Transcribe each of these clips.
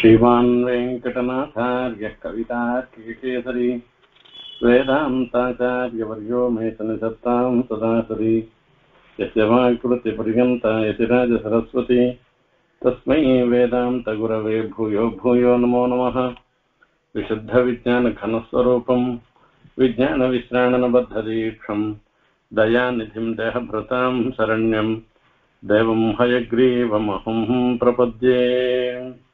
श्रीमान् वेङ्कटनाथार्यः कवितार्किकेसरी वेदान्ताचार्यवर्यो मे सन्निधत्तां सदा सरी यस्य वाक्कृतिपर्यन्ता यतिराजसरस्वती तस्मै वेदान्तगुरवे भूयो भूयो नमो नमः। विशुद्धविज्ञानघनस्वरूपम्, विज्ञानविश्राणनबद्धदीक्षम्, दयानिधिम् देहभृताम् शरण्यम् देवम् हयग्रीवमहम् प्रपद्ये।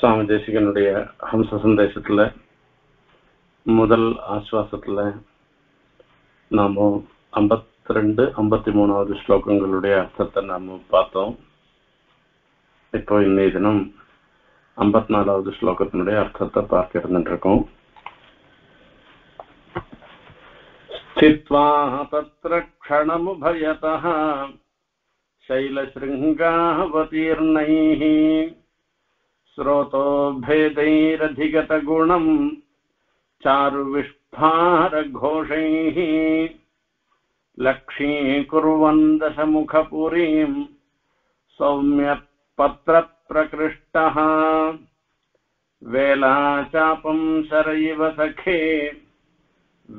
சுவாமி தேசிகனுடைய ஹம்ச சந்தேசத்துல முதல் ஆஸ்வாசத்துல நாம ஐம்பத்தி ரெண்டு ஐம்பத்தி மூணாவது ஸ்லோகங்களுடைய அர்த்தத்தை நாம பார்த்தோம் இப்போ இன்னைய தினம் ஐம்பத்தி நாலாவது ஸ்லோகத்தினுடைய அர்த்தத்தை பார்க்க இருந்துட்டு இருக்கோம் स्थित्वा तत्र क्षणमुभयतः शैलशृङ्गावतीर्णैः स्रोतो भेदैरधिगतगुणम् चारुविष्फारघोषैः लक्ष्मीकुर्वन् दशमुखपुरीम् सौम्यपत्रप्रकृष्टः वेलाचापम् शरैव सखे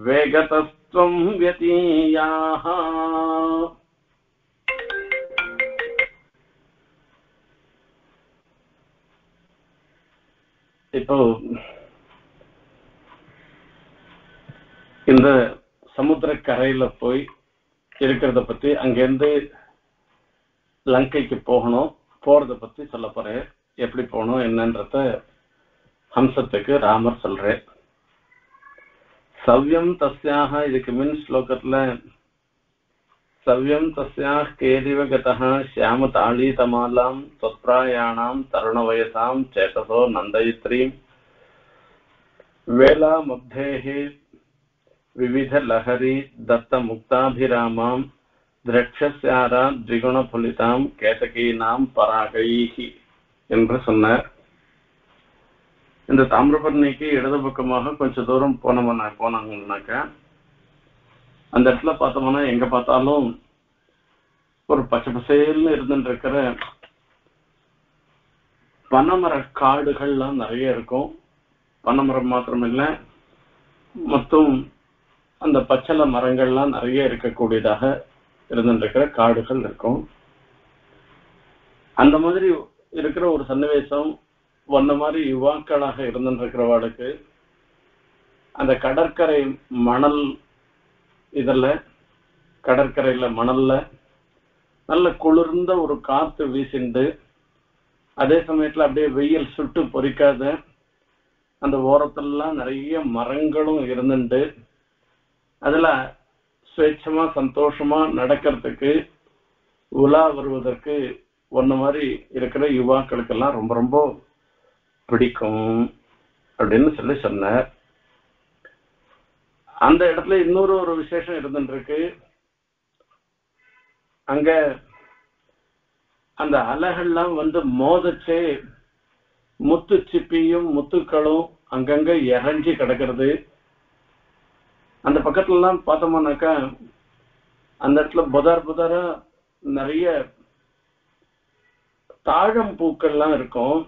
वेगतस्त्वम् व्यतीयाः இப்போ இந்த சமுத்திர கரையில போய் இருக்கிறத பத்தி அங்கிருந்து லங்கைக்கு போகணும் போறத பத்தி சொல்ல போறேன் எப்படி போகணும் என்னன்றத ஹம்சத்துக்கு ராமர் சொல்றேன் சவ்யம் தஸ்யாக இதுக்கு மின் ஸ்லோகத்துல சவ்யம் தஸ்யாக கேதிவ கதா சியாம தாளீதமாலாம் தொத்ராயாணாம் தருண வயசாம் சேதசோ நந்தயித்ரீம் வேலா மப்தேஹி விவித லஹரி தத்த முக்தாபிராமாம் திரட்சஸ்யாரா திரிகுணபுலிதாம் கேதகீனாம் பராகைஹி என்று சொன்னார் இந்த தாமிரபரணிக்கு இடது பக்கமாக கொஞ்சம் தூரம் போனோம்னா போனாங்கன்னாக்கா அந்த இடத்துல பார்த்தோம்னா எங்க பார்த்தாலும் ஒரு பச்சை பசேல்னு இருந்துட்டு இருக்கிற பனைமர காடுகள்லாம் நிறைய இருக்கும். பனைமரம் மாத்திரம் இல்லை மொத்தம் அந்த பச்சள மரங்கள்லாம் நிறைய இருக்கக்கூடியதாக இருந்துட்டு இருக்கிற காடுகள் இருக்கும். அந்த மாதிரி இருக்கிற ஒரு சன்னிவேசம் ஒன்ன மாதிரி யுவாக்களாக இருந்துருக்கிறவாளுக்கு அந்த கடற்கரை மணல் இதில் கடற்கரையில் மணலில் நல்ல குளிர்ந்த ஒரு காற்று வீசிண்டு அதே சமயத்தில் அப்படியே வெயில் சுட்டு பொறிக்காத அந்த ஓரத்துலலாம் நிறைய மரங்களும் இருந்துண்டு. அதில் சுவேட்சமாக சந்தோஷமாக நடக்கிறதுக்கு உலா வருவதற்கு ஒன்ன மாதிரி இருக்கிற யுவாக்களுக்கெல்லாம் ரொம்ப ரொம்ப பிடிக்கும் அப்படின்னு சொல்லி சொன்னார். அந்த இடத்துல இன்னொரு ஒரு விசேஷம் இருந்துட்டு இருக்கு அங்க அந்த அலைகள்லாம் வந்து மோதச்சே முத்து சிப்பியும் முத்துக்களும் அங்கங்க இறஞ்சி கிடக்கிறது. அந்த பக்கத்துல எல்லாம் பார்த்தோம்னாக்கா அந்த இடத்துல புதார் புதாரா நிறைய தாழம்பூக்கள் எல்லாம் இருக்கும்.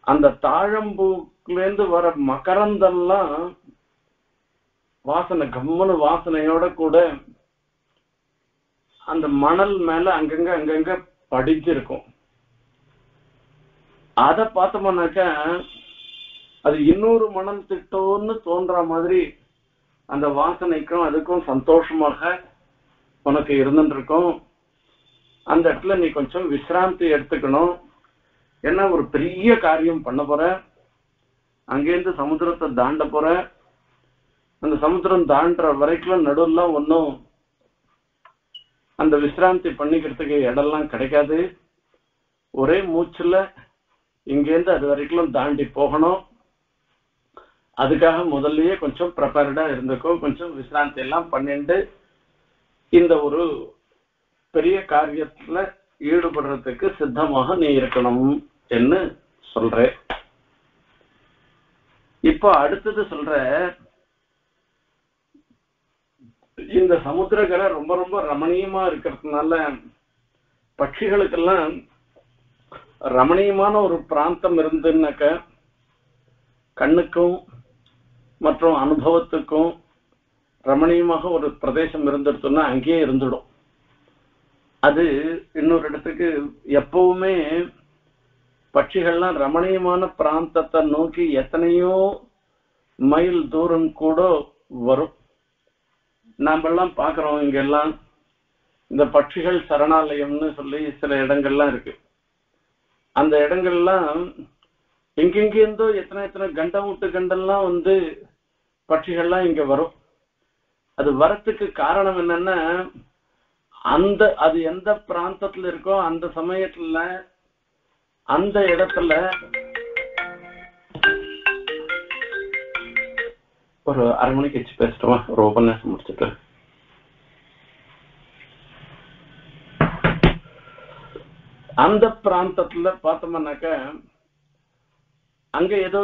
அந்த தாழம்பூக்குலேருந்து வர மகரந்தெல்லாம் வாசனை கம்மனு வாசனையோட கூட அந்த மணல் மேல அங்கங்க அங்கங்க படிஞ்சிருக்கும் அத பார்த்தோம்னாக்கா அது இன்னொரு மணல் திட்டம்னு தோன்ற மாதிரி அந்த வாசனைக்கும் அதுக்கும் சந்தோஷமாக உனக்கு இருந்துருக்கும் அந்த இடத்துல நீ கொஞ்சம் விசிராந்தி எடுத்துக்கணும். ஏன்னா ஒரு பெரிய காரியம் பண்ண போற? அங்கேருந்து சமுத்திரத்தை தாண்ட போற? அந்த சமுத்திரம் தாண்டுற வரைக்கும் நடுவில் ஒன்றும் அந்த விசிராந்தி பண்ணிக்கிறதுக்கு இடம்லாம் கிடைக்காது. ஒரே மூச்சுல இங்கேருந்து அது வரைக்கும் தாண்டி போகணும். அதுக்காக முதல்லயே கொஞ்சம் ப்ரிப்பேர்டா இருந்துக்கோ கொஞ்சம் விசிராந்தி எல்லாம் பண்ணிட்டு இந்த ஒரு பெரிய காரியத்துல ஈடுபடுறதுக்கு சித்தமாக நீ இருக்கணும் என்று சொல்றேன். இப்போ அடுத்தது சொல்ற இந்த சமுத்திரக்கரை ரொம்ப ரொம்ப ரமணீயமா இருக்கிறதுனால பட்சிகளுக்கெல்லாம் ரமணீயமான ஒரு பிராந்தம் இருந்துன்னாக்க கண்ணுக்கும் மற்றும் அனுபவத்துக்கும் ரமணீயமாக ஒரு பிரதேசம் இருந்துடுச்சுன்னா அங்கேயே இருந்துடும். அது இன்னொரு இடத்துக்கு எப்பவுமே பட்சிகள்லாம் ரமணீயமான பிராந்தத்தை நோக்கி எத்தனையோ மைல் தூரம் கூட வரும். நாமெல்லாம் பாக்குறோம் இங்கெல்லாம் இந்த பட்சிகள் சரணாலயம்னு சொல்லி சில இடங்கள்லாம் இருக்கு. அந்த இடங்கள்லாம் எங்கெங்கேருந்தோ எத்தனை எத்தனை கண்டம் விட்டு கண்டெல்லாம் வந்து பட்சிகள்லாம் இங்க வரும். அது வரத்துக்கு காரணம் என்னன்னா அந்த அது எந்த பிராந்தத்துல இருக்கோ அந்த சமயத்துல அந்த இடத்துல ஒரு அரை மணிக்கு வச்சு பேசிட்டோமா ஒரு உபன்யாசம் முடிச்சுட்டு அந்த பிராந்தத்துல பார்த்தோம்னாக்க அங்க ஏதோ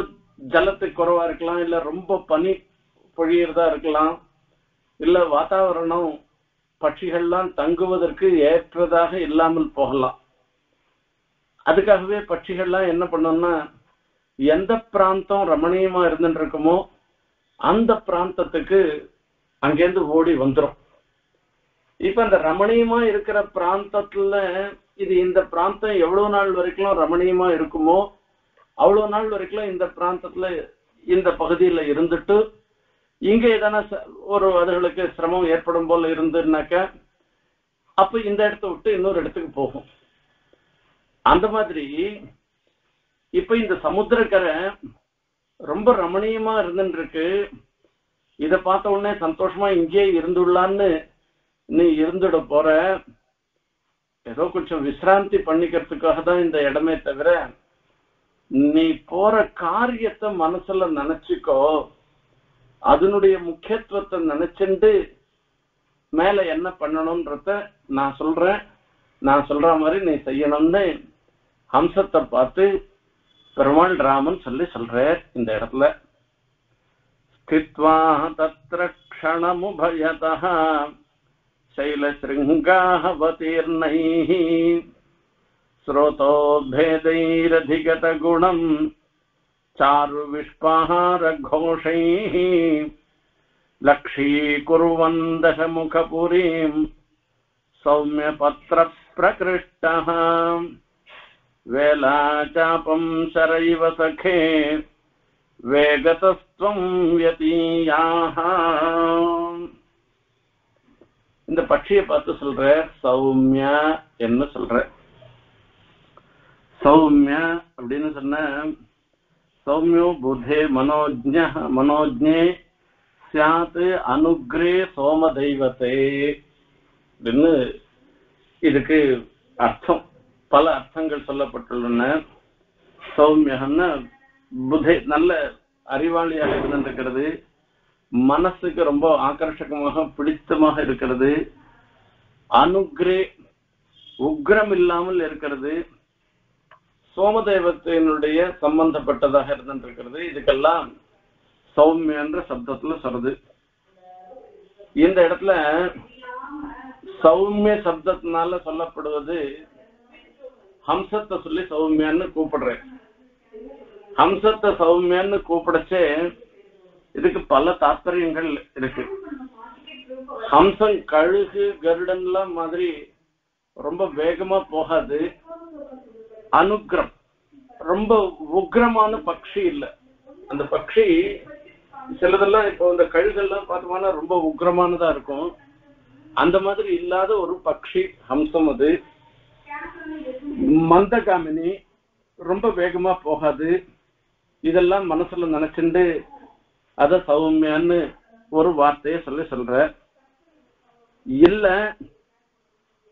ஜலத்துக்கு குறைவா இருக்கலாம் இல்ல ரொம்ப பனி பொழியறதா இருக்கலாம் இல்ல வாதாவரணம் பட்சிகள்லாம் தங்குவதற்கு ஏற்றதாக இல்லாமல் போகலாம் அதுக்காகவே பட்சிகள்லாம் என்ன பண்ணோம்னா எந்த பிராந்தம் ரமணீயமா இருந்துட்டு இருக்குமோ அந்த பிராந்தத்துக்கு அங்கேருந்து ஓடி வந்துரும். இப்ப இந்த ரமணீயமா இருக்கிற பிராந்தத்துல இது இந்த பிராந்தம் எவ்வளவு நாள் வரைக்கும் ரமணீயமா இருக்குமோ அவ்வளவு நாள் வரைக்கும் இந்த பிராந்தத்துல இந்த பகுதியில இருந்துட்டு இங்க எதனா ச- ஒரு அதுகளுக்கு சிரமம் ஏற்படும் போல இருந்துனாக்க அப்ப இந்த இடத்த விட்டு இன்னொரு இடத்துக்கு போகும். அந்த மாதிரி இப்ப இந்த சமுத்திரக்கரை ரொம்ப ரமணீயமா இருந்துருக்கு இதை இத பார்த்த உடனே சந்தோஷமா இங்கேயே இருந்துடலான்னு நீ இருந்துட போற. ஏதோ கொஞ்சம் விசிராந்தி பண்ணிக்கிறதுக்காக தான் இந்த இடமே தவிர நீ போற காரியத்தை மனசுல நினைச்சுக்கோ. அதனுடைய முக்கியத்துவத்தை நினைச்சுண்டு மேல என்ன பண்ணணும்ன்றத நான் சொல்றேன். நான் சொல்ற மாதிரி நீ செய்யணும்னு ஹம்சத்தை பார்த்து பெருமாள் ராமன் சொல்லி சொல்றார் இந்த இடத்துல ஸ்தித்வா தத்ர க்ஷணமுபயதः शैलशृङ्गाहवतीर्णैः स्रोतोभेदैरधिगतगुणम् चारुविष्पाहारघोषैः लक्षीकुर्वन् दशमुखपुरीम् सौम्यपत्रप्रकृष्टः वेलाचापम् शरैव सखे வேகதஸ்துவம் யதீயாக இந்த பட்சியை பார்த்து சொல்ற சௌமிய என்ன சொல்ற சௌமிய அப்படின்னு சொன்ன சௌமியோ புத்தே மனோஜ்ஞ மனோஜ்ஞே சியாத் அனுக்ரே சோம தெய்வத்தே அப்படின்னு இதுக்கு அர்த்தம் பல அர்த்தங்கள் சொல்லப்பட்டுள்ளன. சௌமியன்னா புதை நல்ல அறிவாளியாக இருந்திருக்கிறது. மனசுக்கு ரொம்ப ஆக்கர்ஷகமாக பிடித்தமாக இருக்கிறது. அனுக்ரே உக்ரம் இல்லாமல் இருக்கிறது. சோமதேவத்தினுடைய சம்பந்தப்பட்டதாக இருந்திருக்கிறது. இதுக்கெல்லாம் சௌமிய என்ற சப்தத்துல சொல்றது. இந்த இடத்துல சௌமிய சப்தத்தினால சொல்லப்படுவது ஹம்சத்தை சொல்லி சௌமியான்னு கூப்பிடுறேன். ஹம்சத்தை சௌமியான்னு கூப்பிடச்சே இதுக்கு பல தாத்பரியங்கள் இருக்கு. ஹம்சம் கழுகு கருடன்லாம் மாதிரி ரொம்ப வேகமா போகாது. அனுக்ரம். ரொம்ப உக்ரமான பக்ஷி இல்ல. அந்த பக்ஷி சிலதெல்லாம் இப்போ இந்த கழுகெல்லாம் பார்த்தோம்னா ரொம்ப உக்ரமானதா இருக்கும். அந்த மாதிரி இல்லாத ஒரு பக்ஷி ஹம்சம் அது. மந்தகாமினி ரொம்ப வேகமா போகாது. இதெல்லாம் மனசுல நினைச்சுண்டு அத சௌமியான்னு ஒரு வார்த்தையை சொல்லி சொல்ற. இல்ல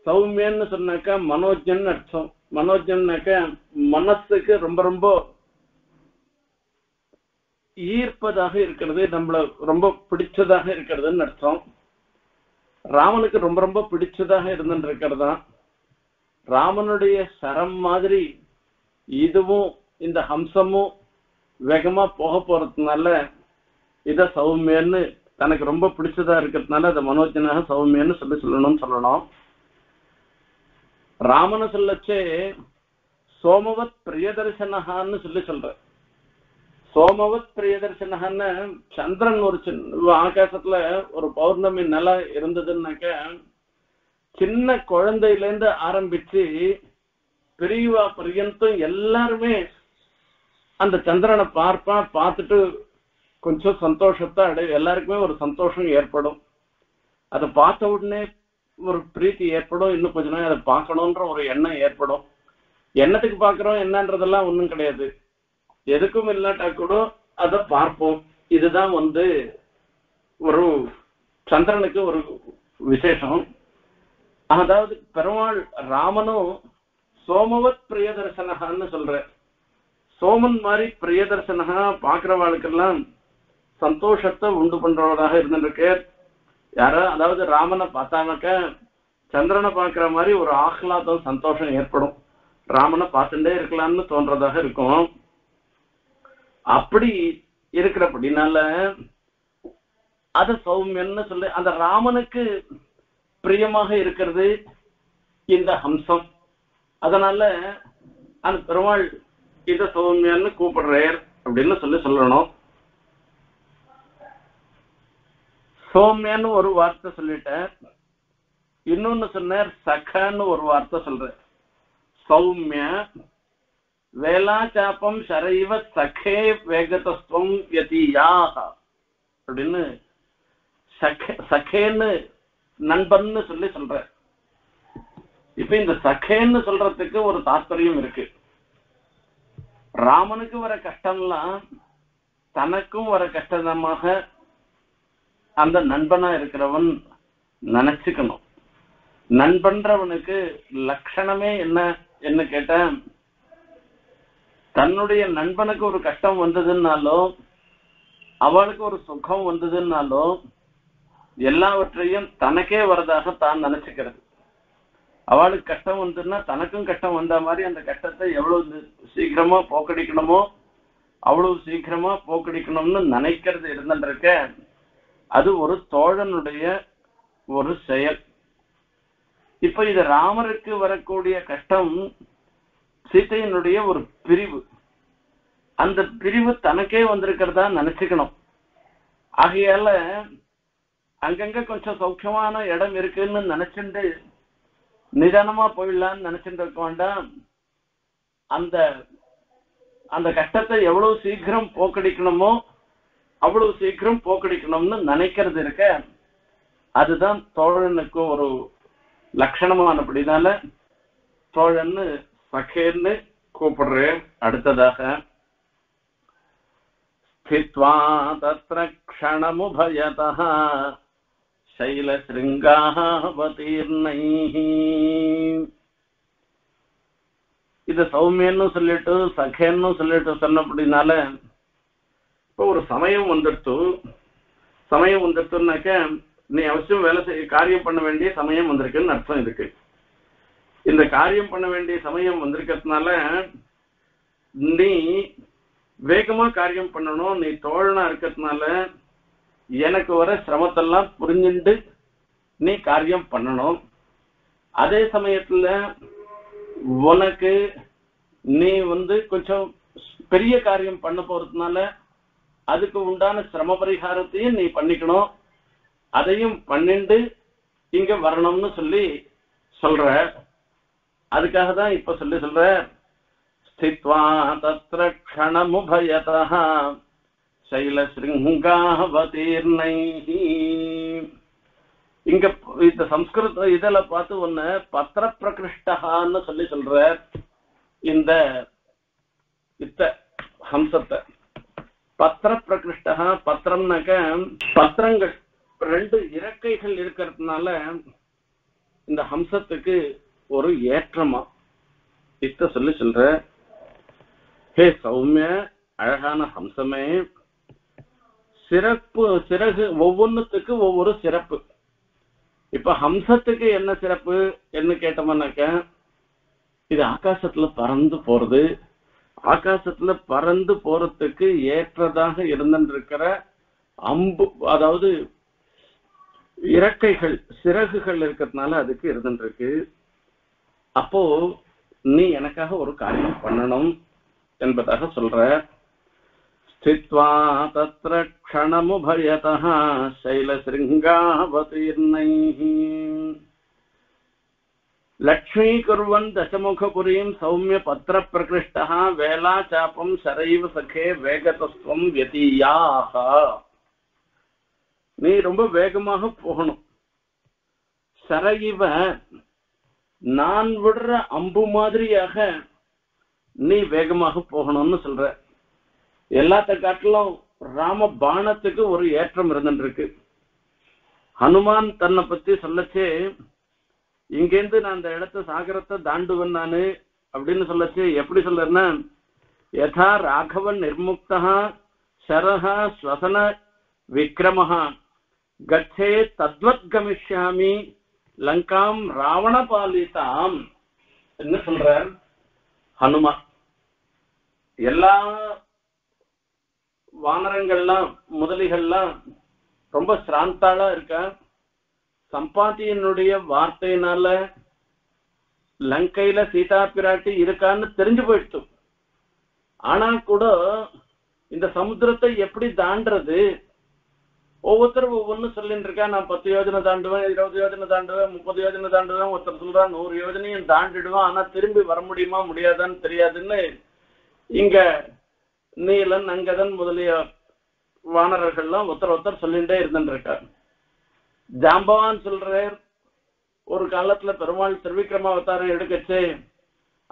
சௌமியன்னு சொன்னாக்கா மனோஜன் அர்த்தம். மனோஜன்னாக்கா மனசுக்கு ரொம்ப ரொம்ப ஈர்ப்பதாக இருக்கிறது நம்மள ரொம்ப பிடிச்சதாக இருக்கிறதுன்னு அர்த்தம். ராமனுக்கு ரொம்ப ரொம்ப பிடிச்சதாக இருந்துட்டு இருக்கிறதான் ராமனுடைய சரம் மாதிரி இதுவும் இந்த ஹம்சமும் வேகமா போக போறதுனால இத சௌமியன்னு தனக்கு ரொம்ப பிடிச்சதா இருக்கிறதுனால அதை மனோஜனாக சௌமியன்னு சொல்லி சொல்லணும்னு சொல்லணும். ராமனை சொல்லச்சே சோமவத் பிரியதர்சனஹான்னு சொல்லி சொல்ற. சோமவத் பிரியதர்சனஹான்னு சந்திரன் ஒரு சின்ன ஆகாசத்துல ஒரு பௌர்ணமி நில இருந்ததுன்னாக்க சின்ன குழந்தையிலேருந்து ஆரம்பிச்சு பெரியவா பர்யந்தம் எல்லாருமே அந்த சந்திரனை பார்ப்பான் பார்த்துட்டு கொஞ்சம் சந்தோஷத்தை அடை எல்லாருக்குமே ஒரு சந்தோஷம் ஏற்படும். அதை பார்த்த உடனே ஒரு பிரீத்தி ஏற்படும். இன்னும் கொஞ்ச நாள் அதை பார்க்கணுன்ற ஒரு எண்ணம் ஏற்படும். எண்ணத்துக்கு பார்க்குறோம் என்னன்றதெல்லாம் ஒன்றும் கிடையாது. எதுக்கும் இல்லாட்டா கூட அதை பார்ப்போம். இதுதான் வந்து ஒரு சந்திரனுக்கு ஒரு விசேஷம். அதாவது பெருமாள் ராமனும் சோமவத் பிரியதர்சனகான்னு சொல்ற. சோமன் மாதிரி பிரியதர்சனகா பாக்குறவாளுக்கெல்லாம் சந்தோஷத்தை உண்டு பண்றவராக இருந்துருக்கு யாரா அதாவது ராமனை பார்த்தானாக்க சந்திரனை பார்க்கிற மாதிரி ஒரு ஆஹ்லாதம் சந்தோஷம் ஏற்படும். ராமனை பார்த்துட்டே இருக்கலாம்னு தோன்றதாக இருக்கும். அப்படி இருக்கிறபடினால அத சௌமியன்னு சொல்லி அந்த ராமனுக்கு பிரியமாக இருக்கிறது இந்த ஹம்சம். அதனால அந்த பெருமாள் இத சௌமியான்னு கூப்பிடுறார் அப்படின்னு சொல்லி சொல்லணும். சௌமியான்னு ஒரு வார்த்தை சொல்லிட்டேன் இன்னொன்னு சொன்னார் சகன்னு ஒரு வார்த்தை சொல்றேன் சௌமிய வேலாச்சாப்பம் சரைவ சகே வேகதஸ்துவம் யதியாக அப்படின்னு சகே சகேன்னு நண்பன்னு சொல்லி சொல்ற இப்ப இந்த சகேன்னு சொல்றதுக்கு ஒரு தாத்பரியம் இருக்கு. ராமனுக்கு வர கஷ்டம்லாம் தனக்கும் வர கஷ்டமாக அந்த நண்பனா இருக்கிறவன் நினைச்சுக்கணும். நண்பன்றவனுக்கு லட்சணமே என்ன என்ன கேட்டேன். தன்னுடைய நண்பனுக்கு ஒரு கஷ்டம் வந்ததுன்னாலோ அவளுக்கு ஒரு சுகம் வந்ததுன்னாலும் எல்லாவற்றையும் தனக்கே வரதாக தான் நினைச்சுக்கிறது. அவளுக்கு கஷ்டம் வந்துன்னா தனக்கும் கஷ்டம் வந்த மாதிரி அந்த கஷ்டத்தை எவ்வளவு சீக்கிரமா போக்கடிக்கணுமோ அவ்வளவு சீக்கிரமா போக்கடிக்கணும்னு நினைக்கிறது இருந்துருக்க அது ஒரு தோழனுடைய ஒரு செயல். இப்ப இது ராமருக்கு வரக்கூடிய கஷ்டம் சீத்தையினுடைய ஒரு பிரிவு. அந்த பிரிவு தனக்கே வந்திருக்கிறதா நினைச்சுக்கணும். ஆகையால அங்கங்க கொஞ்சம் சௌக்கியமான இடம் இருக்குன்னு நினைச்சுட்டு நிதானமா போயிடலாம்னு நினைச்சுட்டு இருக்க வேண்டாம். அந்த அந்த கஷ்டத்தை எவ்வளவு சீக்கிரம் போக்கடிக்கணுமோ அவ்வளவு சீக்கிரம் போக்கடிக்கணும்னு நினைக்கிறது இருக்க அதுதான் தோழனுக்கு ஒரு லட்சணமானபடினால தோழன்னு சகேன்னு கூப்பிடுறேன் அடுத்ததாக ஸ்தித்வா தத்ர க்ஷணமுபயதः சைலசிருங்காவதீர்ணைः இது சௌமியன்னு சொல்லிட்டு சகேன்னு சொல்லிட்டு சொன்னபடினால இப்போ ஒரு சமயம் வந்துடுத்து. சமயம் வந்துடுத்துனாக்க நீ அவசியம் வேலை செய்ய காரியம் பண்ண வேண்டிய சமயம் வந்திருக்குன்னு அர்த்தம் இதுக்கு இந்த காரியம் பண்ண வேண்டிய சமயம் வந்திருக்கிறதுனால நீ வேகமா காரியம் பண்ணணும் நீ தோழனா இருக்கிறதுனால எனக்கு வர சிரமத்தெல்லாம் புரிஞ்சுண்டு நீ காரியம் பண்ணணும். அதே சமயத்துல உனக்கு நீ வந்து கொஞ்சம் பெரிய காரியம் பண்ண போறதுனால அதுக்கு உண்டான சிரம பரிகாரத்தையும் நீ பண்ணிக்கணும். அதையும் பண்ணிண்டு இங்க வரணும்னு சொல்லி சொல்ற. அதுக்காக தான் இப்ப சொல்லி சொல்ற. ஸ்தித்வா தத்ர க்ஷணமுபயதः சைலசிருங்காவதீர்ணைஹி இங்க இந்த சம்ஸ்கிருத இதுல பார்த்து ஒண்ணு பத்திர பிரகிருஷ்டகான்னு சொல்லி சொல்ற இந்த இத்த ஹம்சத்தை. பத்திர பிரகிருஷ்டகா பத்திரம்னாக்க பத்திரங்கள் ரெண்டு இறக்கைகள் இருக்கிறதுனால இந்த ஹம்சத்துக்கு ஒரு ஏற்றமா. இத்த சொல்லி சொல்ற ஹே சௌமிய அழகான ஹம்சமே சிறப்பு சிறகு ஒவ்வொன்றுத்துக்கும் ஒவ்வொரு சிறப்பு. இப்ப ஹம்சத்துக்கு என்ன சிறப்பு என்ன கேட்டோம்னாக்க இது ஆகாசத்துல பறந்து போறது. ஆகாசத்துல பறந்து போறதுக்கு ஏற்றதாக இருந்திருக்கிற அம்பு அதாவது இறக்கைகள் சிறகுகள் இருக்கிறதுனால அதுக்கு இருந்துருக்கு. அப்போ நீ எனக்காக ஒரு காரியம் பண்ணணும் என்பதாக சொல்ற. ஸ்தித்வா தத்ர க்ஷணமுபயதः शैलशृङ्गावतीर्णैः लक्ष्मीकुर्वन् दशमुखपुरीम् सौम्य पत्रप्रकृष्टः वेलाचापम् शरैव सखे வேகதஸ்வம் व्यतीयाः நீ ரொம்ப வேகமாக போகணும் சரையிவ நான் விடுற அம்பு மாதிரியாக நீ வேகமாக போகணும்னு சொல்ற எல்லாத்த காட்டிலும் ராம பாணத்துக்கு ஒரு ஏற்றம் இருந்துருக்கு ஹனுமான் தன்னை பத்தி சொல்லச்சே இங்கேருந்து நான் அந்த இடத்த சாகரத்தை தாண்டுவேன் நானு அப்படின்னு சொல்லச்சு எப்படி சொல்றேன்னா யதா ராகவன் நிர்முக்தா சரஹா ஸ்வசன விக்ரமஹா கச்சே தத்வத் கமிஷ்யாமி லங்காம் ராவண பாலிதாம் என்ன சொல்றார் ஹனுமான். எல்லா வானரங்கள்லாம் முதலிகள்லாம் ரொம்ப சிராந்தாளா இருக்கா? சம்பாத்தியனுடைய வார்த்தையினால லங்கையில சீதா பிராட்டி இருக்கான்னு தெரிஞ்சு போயிடுச்சு ஆனா கூட இந்த சமுத்திரத்தை எப்படி தாண்டது ஒவ்வொருத்தரும் ஒவ்வொன்னு சொல்லிட்டு இருக்கா நான் பத்து யோஜனை தாண்டுவேன் இருபது யோஜனை தாண்டுவேன் முப்பது யோஜனை தாண்டுவேன். ஒருத்தர் சொல்றான் நூறு யோஜனையும் தாண்டிடுவான். ஆனா திரும்பி வர முடியுமா முடியாதான்னு தெரியாதுன்னு இங்க நீலன் அங்கதன் முதலிய வானரர்கள்லாம் ஒருத்தர் ஒருத்தர் சொல்லிட்டே இருந்துருக்கார் ஜாம்பவான் சொல்றார் ஒரு காலத்துல பெருமாள் திருவிக்ரமாவதாரம் எடுக்கச்சு.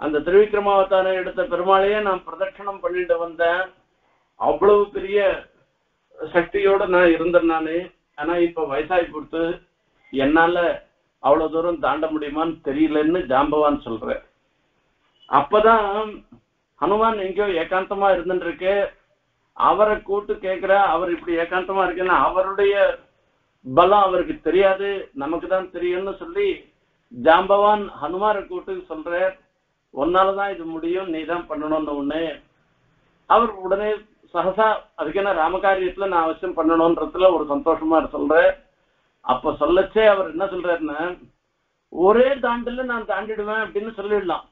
அந்த திருவிக்ரமாவதாரம் எடுத்த பெருமாளையே நான் பிரதட்சணம் பண்ணிட்டு வந்தேன். அவ்வளவு பெரிய சக்தியோட நான் இருந்தேன் நானு. ஆனா இப்ப வயசாகி கொடுத்து என்னால அவ்வளவு தூரம் தாண்ட முடியுமான்னு தெரியலன்னு ஜாம்பவான் சொல்ற அப்பதான் ஹனுமான் எங்கேயோ ஏகாந்தமா இருந்துருக்கு அவரை கூட்டு கேட்கிற அவர் இப்படி ஏகாந்தமா இருக்குன்னா அவருடைய பலம் அவருக்கு தெரியாது. நமக்கு தான் தெரியும்னு சொல்லி ஜாம்பவான் ஹனுமாரை கூட்டு சொல்ற உன்னாலதான் இது முடியும் நீ தான் பண்ணணும்னு ஒண்ணு. அவர் உடனே சகசா அதுக்கு என்ன ராமகாரியத்துல நான் அவசியம் பண்ணணும்ன்றதுல ஒரு சந்தோஷமா சொல்ற அப்ப சொல்லச்சே அவர் என்ன சொல்றாருன்னா ஒரே தாண்டில நான் தாண்டிடுவேன் அப்படின்னு சொல்லிடலாம்.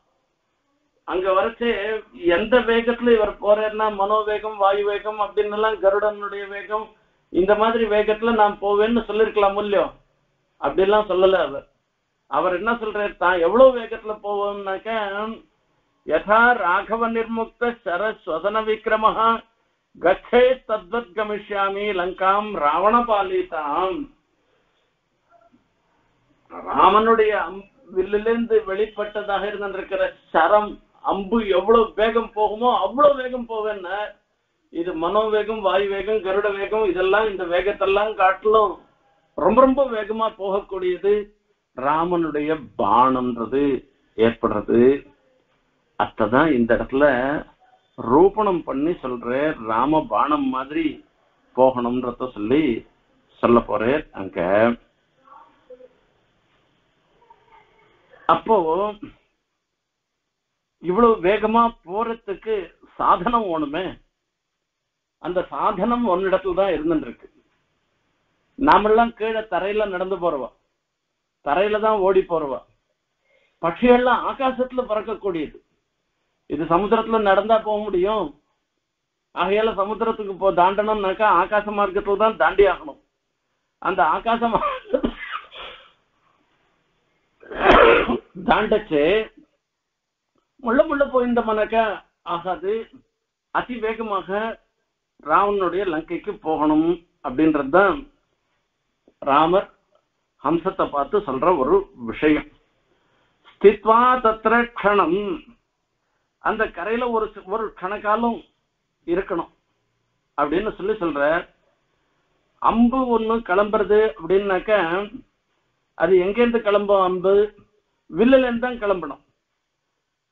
அங்க வரைச்சு எந்த வேகத்துல இவர் போறாருன்னா மனோவேகம் வாயு வேகம் அப்படின்னு எல்லாம் கருடனுடைய வேகம் இந்த மாதிரி வேகத்துல நான் போவேன்னு சொல்லிருக்கலாம் இல்லையோ? அப்படிலாம் சொல்லல அவர். அவர் என்ன சொல்றாரு? தான் எவ்வளவு வேகத்துல போவோம்னாக்க யதா ராகவ நிர்முக்த சரஸ்வதன விக்ரமஹா கச்சே தத்வத் கமிஷ்யாமி லங்காம் ராவண பாலிதாம். ராமனுடைய அம்- வில்லிலிருந்து வெளிப்பட்டதாக இருந்திருக்கிற சரம் அம்பு எவ்வளவு வேகம் போகுமோ அவ்வளவு வேகம் போவேன்னா. இது மனோவேகம் வாயு வேகம் கருட வேகம் இதெல்லாம் இந்த வேகத்தெல்லாம் காட்டிலும் ரொம்ப ரொம்ப வேகமா போகக்கூடியது ராமனுடைய பானம்ன்றது ஏற்படுறது. அத்ததான் இந்த இடத்துல ரூபணம் பண்ணி சொல்ற ராம பானம் மாதிரி போகணும்ன்றத சொல்லி சொல்ல போறேன் அங்க. அப்போ இவ்வளவு வேகமா போறதுக்கு சாதனம் ஒண்ணுமே. அந்த சாதனம் ஒன்னிடத்துல தான் இருந்துருக்கு நாமெல்லாம் கீழே தரையில நடந்து போறவா. தரையில தான் ஓடி போறவா. பட்சிகள்லாம் ஆகாசத்துல பறக்கக்கூடியது. இது சமுத்திரத்துல நடந்தா போக முடியும். ஆகையால சமுத்திரத்துக்கு போ தாண்டணும்னாக்கா ஆகாச மார்க்கத்துல தான் தாண்டி ஆகணும். அந்த ஆகாச மார்க்க தாண்டச்சு முள்ள முள்ள போயிருந்தோம்னாக்கா ஆகாது. அதிவேகமாக ராவனுடைய லங்கைக்கு போகணும் அப்படின்றதுதான் ராமர் ஹம்சத்தை பார்த்து சொல்ற ஒரு விஷயம். ஸ்தித்வா தத்திர க்ஷணம். அந்த கரையில ஒரு ஒரு கணக்காலம் இருக்கணும் அப்படின்னு சொல்லி சொல்ற. அம்பு ஒண்ணு கிளம்புறது அப்படின்னாக்க அது எங்கேருந்து கிளம்பும் அம்பு? வில்லுல இருந்து தான் கிளம்பணும்.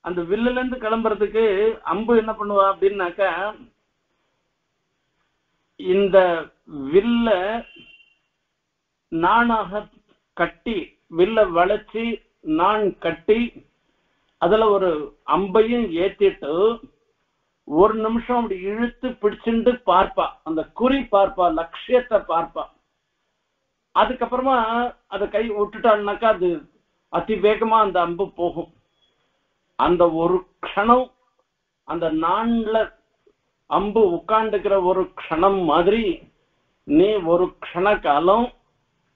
அந்த வில்லுல இருந்து கிளம்புறதுக்கு அம்பு என்ன பண்ணுவா அப்படின்னாக்க இந்த வில்ல நானாக கட்டி வில்ல வளைச்சி நான் கட்டி அதுல ஒரு அம்பையும் ஏத்திட்டு ஒரு நிமிஷம் அப்படி இழுத்து பிடிச்சுட்டு பார்ப்பா. அந்த குறி பார்ப்பா லட்சியத்தை பார்ப்பா. அதுக்கப்புறமா அதை கை விட்டுட்டாள்னாக்கா அது அதி வேகமா அந்த அம்பு போகும். அந்த ஒரு க்ஷணம் அந்த நான்ல அம்பு உட்காந்துக்கிற ஒரு க்ஷணம் மாதிரி நீ ஒரு க்ஷண காலம்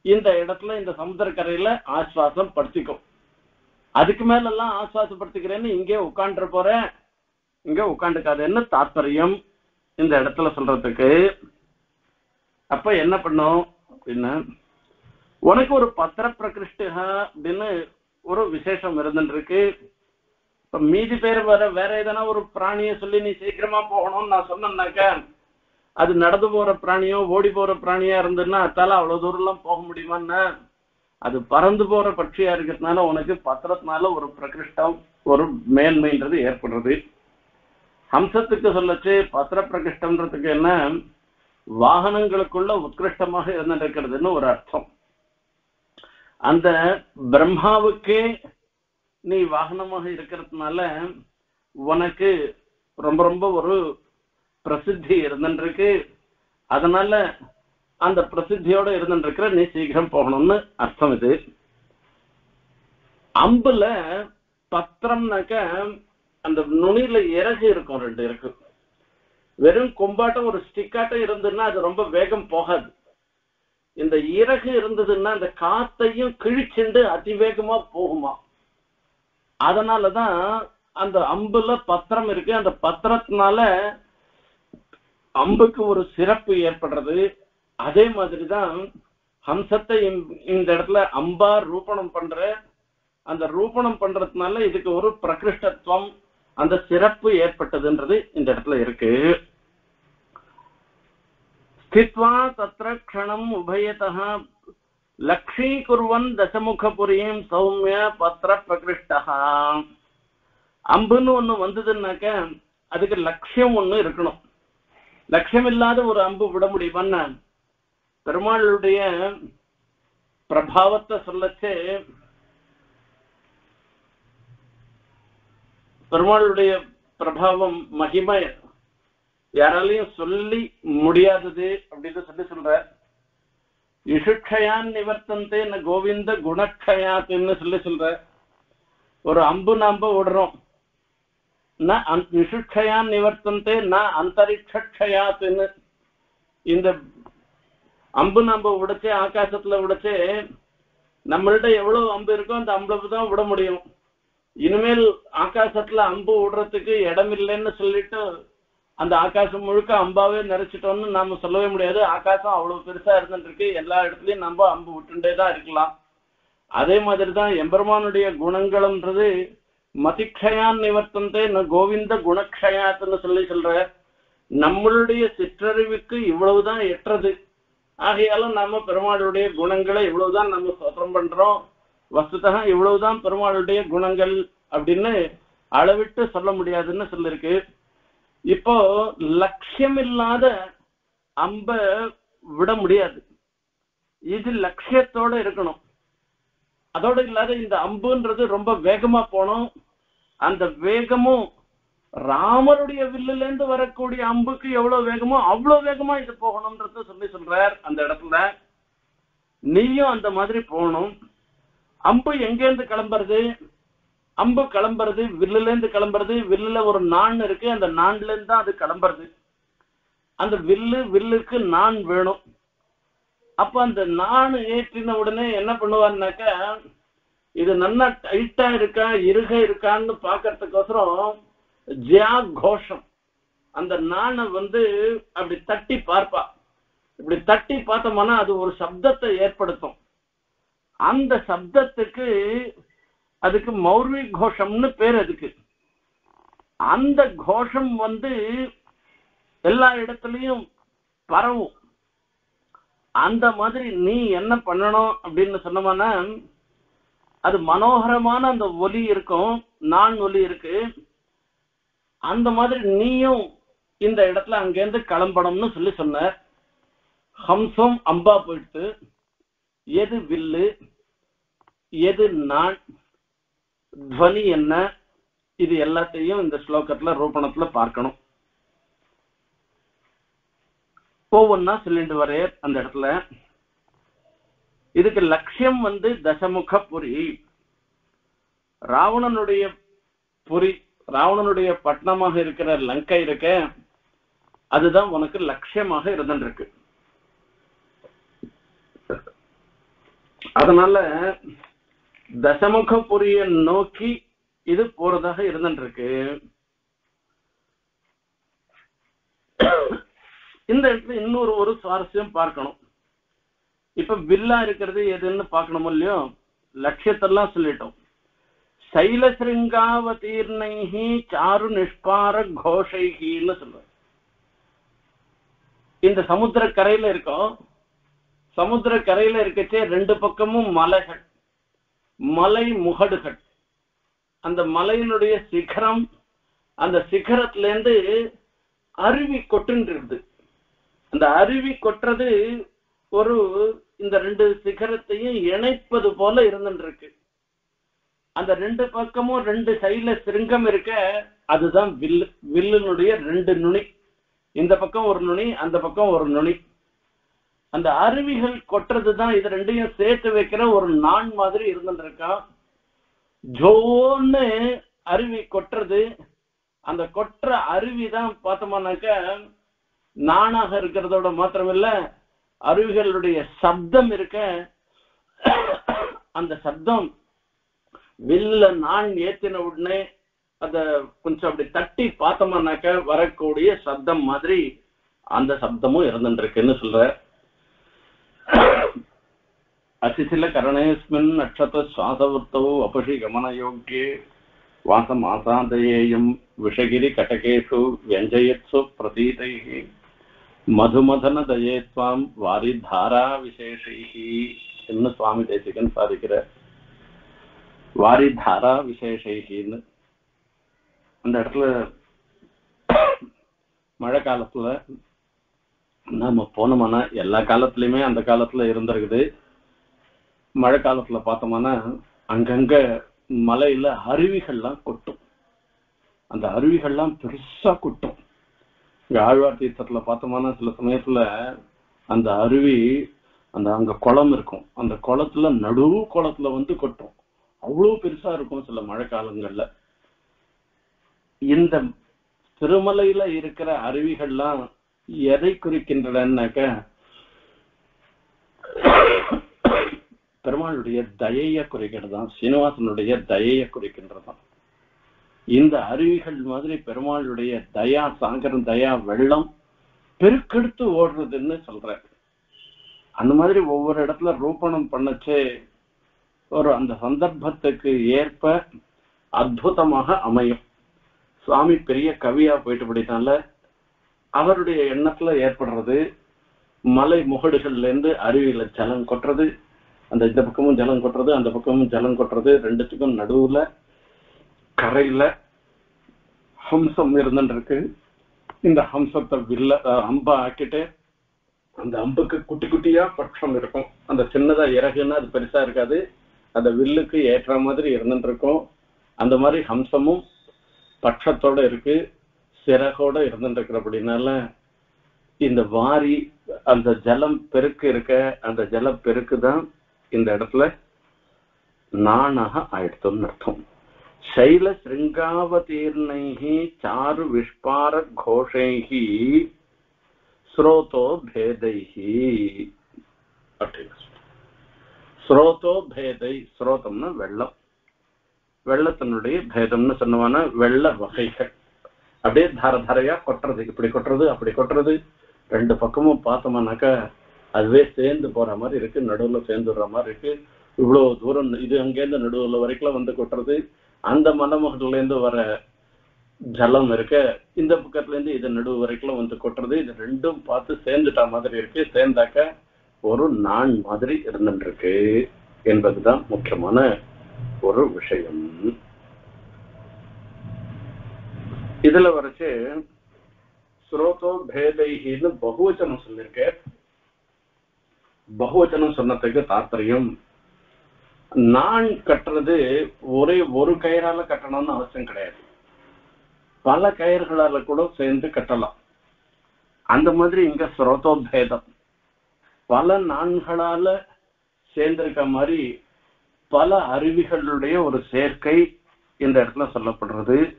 இந்த இடத்துல இந்த சமுத்திரக்கரையில ஆஸ்வாசம் படுத்திக்கும் அதுக்கு மேல எல்லாம் ஆஸ்வாசப்படுத்திக்கிறேன்னு இங்கே உட்காந்துட்டு போற இங்க உட்காந்துக்காதுன்னு தாத்பரியம் இந்த இடத்துல சொல்றதுக்கு? அப்ப என்ன பண்ணும்? அப்படின்னா உனக்கு ஒரு பத்திர பிரகிருஷ்டா அப்படின்னு ஒரு விசேஷம் இருந்துட்டு இருக்கு இப்ப மீதி பேர் வேற வேற எதனா ஒரு பிராணிய சொல்லி நீ சீக்கிரமா போகணும்னு நான் சொன்னேன்னாக்க அது நடந்து போற பிராணியோ ஓடி போற பிராணியா இருந்ததுன்னா அதால அவ்வளவு தூரம் எல்லாம் போக முடியுமான்னு? அது பறந்து போற பட்சியா இருக்கிறதுனால உனக்கு பத்திரத்தினால ஒரு பிரகிருஷ்டம் ஒரு மேன்மைன்றது ஏற்படுறது ஹம்சத்துக்கு சொல்லச்சு பத்திர பிரகிருஷ்டம்ன்றதுக்கு என்ன? வாகனங்களுக்குள்ள உத்கிருஷ்டமாக இருந்திருக்கிறதுன்னு ஒரு அர்த்தம். அந்த பிரம்மாவுக்கே நீ வாகனமாக இருக்கிறதுனால உனக்கு ரொம்ப ரொம்ப ஒரு பிரசித்தி இருந்துருக்கு அதனால அந்த பிரசித்தியோட இருந்துருக்கிற நீ சீக்கிரம் போகணும்னு அர்த்தம் இது. அம்புல பத்திரம்னாக்க அந்த நுனியில இறகு இருக்கும் ரெண்டு இருக்கு வெறும் கொம்பாட்டம் ஒரு ஸ்டிக்காட்டம் இருந்ததுன்னா அது ரொம்ப வேகம் போகாது. இந்த இறகு இருந்ததுன்னா அந்த காத்தையும் கிழிச்சுண்டு அதிவேகமா போகுமா? அதனாலதான் அந்த அம்புல பத்திரம் இருக்கு. அந்த பத்திரத்தினால அம்புக்கு ஒரு சிறப்பு ஏற்படுறது. அதே மாதிரிதான் ஹம்சத்தை இந்த- இந்த இடத்துல அம்பா ரூபணம் பண்ற அந்த ரூபணம் பண்றதுனால இதுக்கு ஒரு பிரகிருஷ்டத்துவம் அந்த சிறப்பு ஏற்பட்டதுன்றது இந்த இடத்துல இருக்கு. ஸ்தித்வா தத்திர க்ஷணம் உபயதः லக்ஷீகுர்வன் தசமுகபுரியும் சௌமிய பத்திர பிரகிருஷ்டா அம்புன்னு ஒண்ணு வந்ததுன்னாக்க அதுக்கு லட்சியம் ஒண்ணு இருக்கணும். லட்சியம் இல்லாத ஒரு அம்பு விட முடியுமான்னா பெருமாளுடைய பிரபாவத்தை சொல்லச்சே பெருமாளுடைய பிரபாவம் மகிமை யாராலையும் சொல்லி முடியாதது அப்படின்னு சொல்லி சொல்ற இஷுட்சயான் நிவர்த்தந்தே ந கோவிந்த குணக்ஷயாத்துன்னு சொல்லி சொல்ற. ஒரு அம்பு நாம்ப விடுறோம். ந அந்- நிவர்த்தந்தே ந அந்தரிக்ஷயாத்துன்னு இந்த அம்பு நம்ம விடச்சே ஆகாசத்துல விடச்சே நம்மள்ட்ட எவ்வளவு அம்பு இருக்கோ அந்த அம்பு தான் விட முடியும். இனிமேல் ஆகாசத்துல அம்பு விடுறதுக்கு இடம் இல்லைன்னு சொல்லிட்டு அந்த ஆகாசம் முழுக்க அம்பாவே நிறைச்சிட்டோம்னு நாம சொல்லவே முடியாது. ஆகாசம் அவ்வளவு பெருசா இருந்துட்டு இருக்கு எல்லா இடத்துலயும் நம்ம அம்பு விட்டுண்டே தான் இருக்கலாம். அதே மாதிரி தான் எம்பெருமானுடைய குணங்கள்ன்றது மதிக்ஷயான் நிவர்த்தந்தே ந கோவிந்த குணக்ஷயாத்துன்னு சொல்லி சொல்ற நம்மளுடைய சிற்றறிவுக்கு இவ்வளவுதான் எட்டுறது. ஆகையால நாம பெருமாளுடைய குணங்களை இவ்வளவுதான் நம்ம சோத்திரம் பண்றோம். வஸ்துதா இவ்வளவுதான் பெருமாளுடைய குணங்கள் அப்படின்னு அளவிட்டு சொல்ல முடியாதுன்னு சொல்லிருக்கு. இப்போ லட்சியம் இல்லாத அம்ப விட முடியாது. இது லட்சியத்தோட இருக்கணும். அதோட இல்லாத இந்த அம்புன்றது ரொம்ப வேகமா போனோம். அந்த வேகமும் ராமருடைய வில்லுல இருந்து வரக்கூடிய அம்புக்கு எவ்வளவு வேகமோ அவ்வளவு வேகமா இது போகணும்ன்றத சொல்லி சொல்றார் அந்த இடத்துல. நீயும் அந்த மாதிரி போகணும். அம்பு எங்கேருந்து கிளம்புறது? அம்பு கிளம்புறது வில்லுல இருந்து கிளம்புறது வில்லுல ஒரு நாண் இருக்கு அந்த நான்ல இருந்து தான் அது கிளம்புறது. அந்த வில்லு வில்லுக்கு நான் வேணும். அப்ப அந்த நான் ஏற்றின உடனே என்ன பண்ணுவாருனாக்கா இது நல்லா டைட்டா இருக்கா இருக இருக்கான்னு பாக்குறதுக்கோசரம் ஜியா கோஷம். அந்த நாணை வந்து அப்படி தட்டி பார்ப்பா. இப்படி தட்டி பார்த்தோம்னா அது ஒரு சப்தத்தை ஏற்படுத்தும். அந்த சப்தத்துக்கு அதுக்கு மௌர்வி கோஷம்னு பேர் அதுக்கு. அந்த கோஷம் வந்து எல்லா இடத்துலயும் பரவும். அந்த மாதிரி நீ என்ன பண்ணணும் அப்படின்னு சொன்னோம்னா அது மனோகரமான அந்த ஒலி இருக்கும் நான் ஒலி இருக்கு. அந்த மாதிரி நீயும் இந்த இடத்துல அங்கேருந்து கிளம்பணும்னு சொல்லி சொன்ன. ஹம்சம் அம்பா போயிட்டு எது வில்லு? எது நான்? துவனி என்ன இது எல்லாத்தையும் இந்த ஸ்லோகத்துல ரூபணத்துல பார்க்கணும் ஒவ்வொன்னா சொல்லிட்டு வரே அந்த இடத்துல இதுக்கு லட்சியம் வந்து தசமுக புரி ராவணனுடைய புரி ராவணனுடைய பட்டணமாக இருக்கிற லங்கை இருக்க அதுதான் உனக்கு லட்சியமாக இருந்துருக்கு அதனால தசமுகபுரிய நோக்கி இது போறதாக இருந்துருக்கு இந்த இடத்துல இன்னொரு ஒரு சுவாரஸ்யம் பார்க்கணும். இப்ப வில்லா இருக்கிறது எதுன்னு பார்க்கணுமோ இல்லையோ? லட்சியத்தெல்லாம் சொல்லிட்டோம். சைலசிருங்காவதீர்ணைஹி சாரு நிஷ்பார கோஷைகின்னு சொல்ற இந்த சமுத்திர கரையில இருக்கோம். சமுத்திர கரையில இருக்கச்சே ரெண்டு பக்கமும் மலைகள். மலை முகடுகள். அந்த மலையினுடைய சிகரம் அந்த சிகரத்துல இருந்து அருவி கொட்டுன்றது. அந்த அருவி கொட்டுறது ஒரு இந்த ரெண்டு சிகரத்தையும் இணைப்பது போல இருந்துருக்கு அந்த ரெண்டு பக்கமும் ரெண்டு சைடுல சிருங்கம் இருக்க அதுதான் வில்லு வில்லுனுடைய ரெண்டு நுனி. இந்த பக்கம் ஒரு நுனி அந்த பக்கம் ஒரு நுனி. அந்த அருவிகள் கொட்டுறது தான் இது ரெண்டையும் சேர்த்து வைக்கிற ஒரு நான் மாதிரி இருந்துருக்கான் ஜோன்னு அருவி கொட்டுறது அந்த கொட்டுற அருவி தான் பார்த்தோம்னாக்க நானாக இருக்கிறதோட மாத்திரமில்ல அருவிகளுடைய சப்தம் இருக்க அந்த சப்தம் வில்ல நான் ஏத்தின உடனே அத கொஞ்சம் அப்படி தட்டி பார்த்தோம்னாக்க வரக்கூடிய சப்தம் மாதிரி அந்த சப்தமும் இருந்துருக்குன்னு சொல்ற அசிசில கரணேஸ்மின் நட்சத்திர சுவாசவர்த்தோ அபஷி கமனயோக்கியே வாசம் ஆசாதயேயம் விஷகிரி கட்டகேஷு வியஞ்சயத்சு பிரதீதைः மதுமதன தயே துவாம் வாரி தாரா விசேஷைஹி என்று சுவாமி தேசிகன் சாதிக்கிற வாரி தாரா விசேஷைஹின்னு அந்த இடத்துல மழை காலத்துல நம்ம போனோம்னா எல்லா காலத்துலயுமே அந்த காலத்துல இருந்திருக்குது. மழை காலத்துல பார்த்தோம்னா அங்கங்க மலையில அருவிகள்லாம் கொட்டும். அந்த அருவிகள்லாம் பெருசா கொட்டும். இங்க ஆழ்வார் தீர்த்தத்துல பார்த்தோம்னா சில சமயத்துல அந்த அருவி அந்த அங்க குளம் இருக்கும். அந்த குளத்துல நடு குளத்துல வந்து கொட்டும். அவ்வளவு பெருசா இருக்கும் சில மழை காலங்கள்ல இந்த திருமலையில இருக்கிற அருவிகள்லாம் எதை குறிக்கின்றனன்னாக்க பெருமாளுடைய தயையை குறிக்கிறதாம் சீனிவாசனுடைய தயையை குறிக்கின்றதாம் இந்த அருவிகள் மாதிரி பெருமாளுடைய தயா சாங்கரம் தயா வெள்ளம் பெருக்கெடுத்து ஓடுறதுன்னு சொல்ற அந்த மாதிரி ஒவ்வொரு இடத்துல ரூபணம் பண்ணச்சே ஒரு அந்த சந்தர்ப்பத்துக்கு ஏற்ப அற்புதமாக அமையும். சுவாமி பெரிய கவியா போயிட்டுபடினால அவருடைய எண்ணத்துல ஏற்படுறது மலை முகடுகள்ல இருந்து அருவியில ஜலம் கொட்டுறது அந்த இந்த பக்கமும் ஜலம் கொட்டுறது அந்த பக்கமும் ஜலம் கொட்டுறது ரெண்டுத்துக்கும் நடுவுல கரையில ஹம்சம் இருந்துருக்கு இந்த ஹம்சத்தை வில்ல அம்பா ஆக்கிட்டு அந்த அம்புக்கு குட்டி குட்டியா பட்சம் இருக்கும். அந்த சின்னதா இறகுன்னா அது பெருசா இருக்காது. அந்த வில்லுக்கு ஏற்ற மாதிரி இருந்துட்டு இருக்கும் அந்த மாதிரி ஹம்சமும் பட்சத்தோட இருக்கு. சிறகோட இருந்துட்டு அப்படின்னால இந்த வாரி அந்த ஜலம் பெருக்கு இருக்க அந்த ஜல பெருக்கு தான் இந்த இடத்துல நானாக ஆயிடுத்துன்னு அர்த்தம். சைல சிருங்காவதீர்ணைஹி சாரு விஷ்பார கோஷைஹி ஸ்ரோதோ பேதைஹி அப்படின்னு ஸ்ரோதோ பேதை ஸ்ரோதம்னா வெள்ளம். வெள்ளத்தினுடைய பேதம்னு சொன்னவான வெள்ள வகைகள். அப்படியே தார தாரையா கொட்டுறது இப்படி கொட்டுறது அப்படி கொட்டுறது. ரெண்டு பக்கமும் பார்த்தோம்னாக்கா அதுவே சேர்ந்து போற மாதிரி இருக்கு நடுவுல சேர்ந்துடுற மாதிரி இருக்கு. இவ்வளவு தூரம் இது அங்கேருந்து நடுவுல வரைக்கும் வந்து கொட்டுறது அந்த மணமகள்ல இருந்து வர ஜலம் இருக்க. இந்த பக்கத்துல இருந்து இது நடுவு வரைக்கும் வந்து கொட்டுறது இது ரெண்டும் பார்த்து சேர்ந்துட்டா மாதிரி இருக்கு. சேர்ந்தாக்க ஒரு நான் மாதிரி இருந்துட்டு இருக்கு என்பதுதான் முக்கியமான ஒரு விஷயம். இதுல வரைச்சு ஸ்ரோதோ பேதைகின்னு பகுவச்சனம் சொல்லியிருக்கேன் பகுவச்சனம் சொன்னதுக்கு தாத்பரியம். நான் கட்டுறது ஒரே ஒரு கயிறால கட்டணும்னு அவசியம் கிடையாது. பல கயிறுகளால கூட சேர்ந்து கட்டலாம். அந்த மாதிரி இங்க ஸ்ரோதோபேதம். பல நான்களால சேர்ந்திருக்க மாதிரி பல அருவிகளுடைய ஒரு சேர்க்கை இந்த இடத்துல சொல்லப்படுறது.